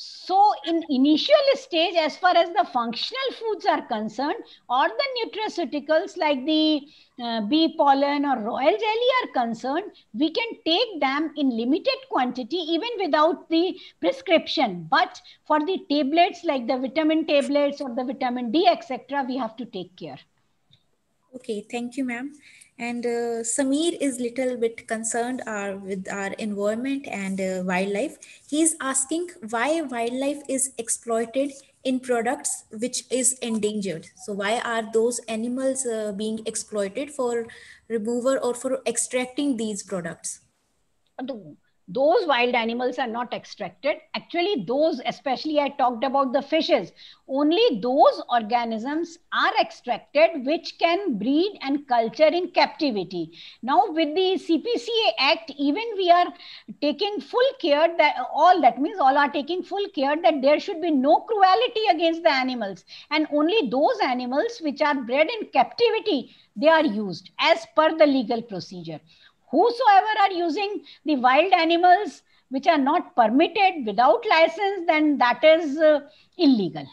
So in initial stage, as far as the functional foods are concerned, or the nutraceuticals like the uh, bee pollen or royal jelly are concerned, we can take them in limited quantity even without the prescription. But for the tablets like the vitamin tablets or the vitamin D, etc., we have to take care. Okay, thank you, ma'am. And uh, Samir is little bit concerned uh, with our environment and uh, wildlife. He's asking why wildlife is exploited in products which is endangered. So why are those animals uh, being exploited for remover or for extracting these products? Those wild animals are not extracted. Actually, those, especially I talked about the fishes, only those organisms are extracted which can breed and culture in captivity. Now, with the CPCA Act, even we are taking full care that all, that means all are taking full care that there should be no cruelty against the animals. And only those animals which are bred in captivity, they are used as per the legal procedure whosoever are using the wild animals which are not permitted without license, then that is uh, illegal.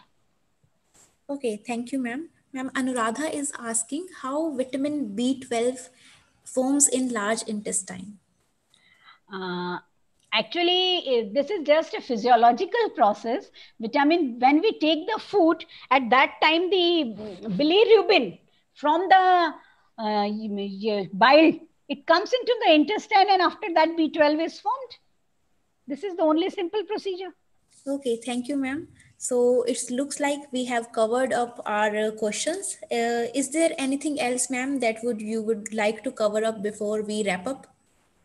Okay, thank you, ma'am. Ma'am, Anuradha is asking how vitamin B12 forms in large intestine. Uh, actually, this is just a physiological process. Vitamin, when we take the food, at that time the bilirubin from the uh, bile it comes into the intestine and after that B12 is formed. This is the only simple procedure. Okay, thank you, ma'am. So it looks like we have covered up our uh, questions. Uh, is there anything else, ma'am, that would you would like to cover up before we wrap up?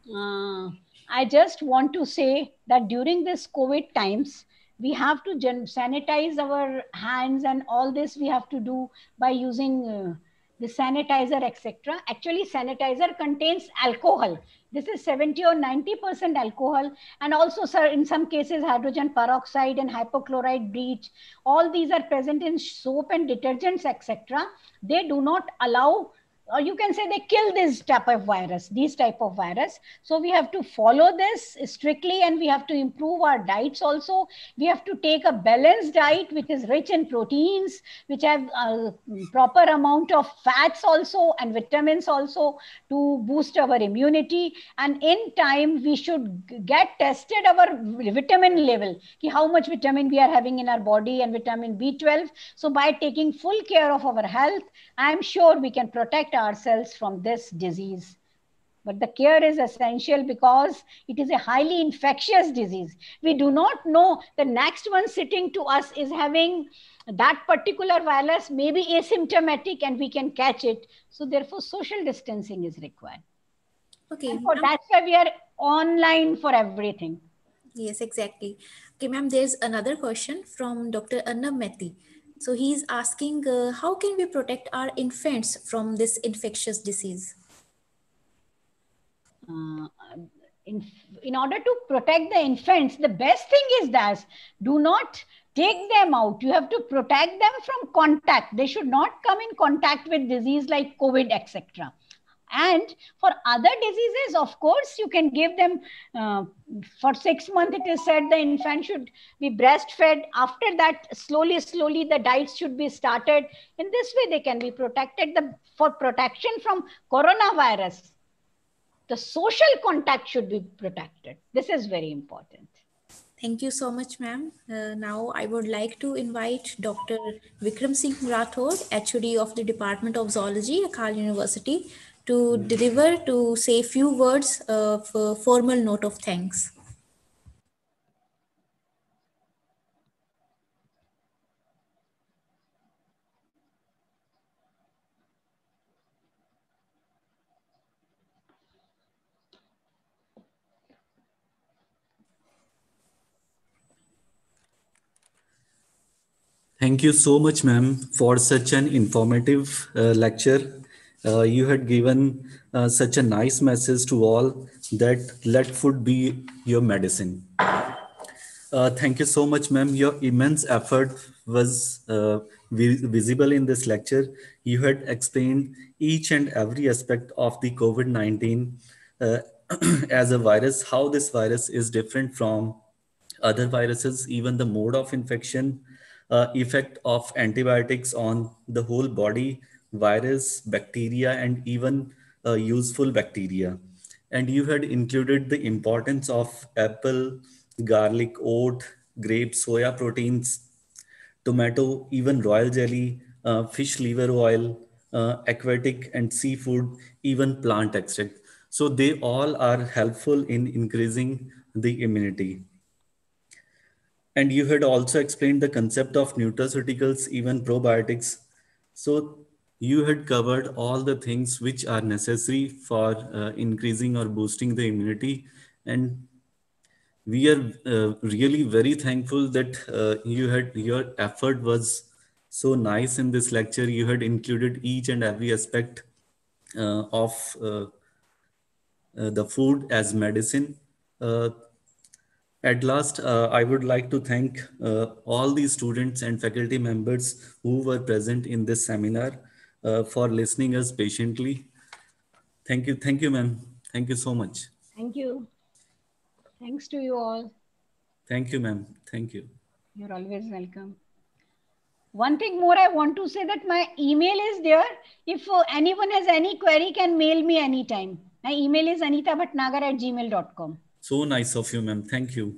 Uh, I just want to say that during this COVID times, we have to sanitize our hands and all this we have to do by using uh, the sanitizer, etc. Actually, sanitizer contains alcohol. This is 70 or 90% alcohol. And also, sir, in some cases, hydrogen peroxide and hypochlorite bleach. All these are present in soap and detergents, etc. They do not allow or you can say they kill this type of virus, these type of virus. So we have to follow this strictly and we have to improve our diets also. We have to take a balanced diet, which is rich in proteins, which have a proper amount of fats also and vitamins also to boost our immunity. And in time, we should get tested our vitamin level, how much vitamin we are having in our body and vitamin B12. So by taking full care of our health, I'm sure we can protect ourselves from this disease. But the care is essential because it is a highly infectious disease. We do not know the next one sitting to us is having that particular virus, maybe asymptomatic, and we can catch it. So, therefore, social distancing is required. Okay. So that's why we are online for everything. Yes, exactly. Okay, ma'am, there's another question from Dr. Anna Mehti. So he's asking, uh, how can we protect our infants from this infectious disease? Uh, in, in order to protect the infants, the best thing is that do not take them out. You have to protect them from contact. They should not come in contact with disease like COVID, etc. And for other diseases, of course, you can give them uh, for six months. It is said the infant should be breastfed. After that, slowly, slowly, the diets should be started. In this way, they can be protected. The, for protection from coronavirus, the social contact should be protected. This is very important. Thank you so much, ma'am. Uh, now I would like to invite Dr. Vikram Singh Rathod, HOD of the Department of Zoology, Akal University, to deliver to say few words of a formal note of thanks. Thank you so much, ma'am, for such an informative uh, lecture uh, you had given uh, such a nice message to all that let food be your medicine. Uh, thank you so much, ma'am. Your immense effort was uh, vi visible in this lecture. You had explained each and every aspect of the COVID-19 uh, [clears throat] as a virus, how this virus is different from other viruses, even the mode of infection, uh, effect of antibiotics on the whole body, virus, bacteria, and even uh, useful bacteria. And you had included the importance of apple, garlic, oat, grape, soya proteins, tomato, even royal jelly, uh, fish liver oil, uh, aquatic and seafood, even plant extract. So they all are helpful in increasing the immunity. And you had also explained the concept of nutraceuticals, even probiotics. So you had covered all the things which are necessary for uh, increasing or boosting the immunity. And we are uh, really very thankful that uh, you had your effort was so nice in this lecture. You had included each and every aspect uh, of uh, uh, the food as medicine. At last, uh, I would like to thank uh, all the students and faculty members who were present in this seminar uh, for listening us patiently. Thank you. Thank you, ma'am. Thank you so much. Thank you. Thanks to you all. Thank you, ma'am. Thank you. You're always welcome. One thing more I want to say that my email is there. If uh, anyone has any query, can mail me anytime. My email is anitabhatnagar at gmail.com. So nice of you, ma'am. Thank you.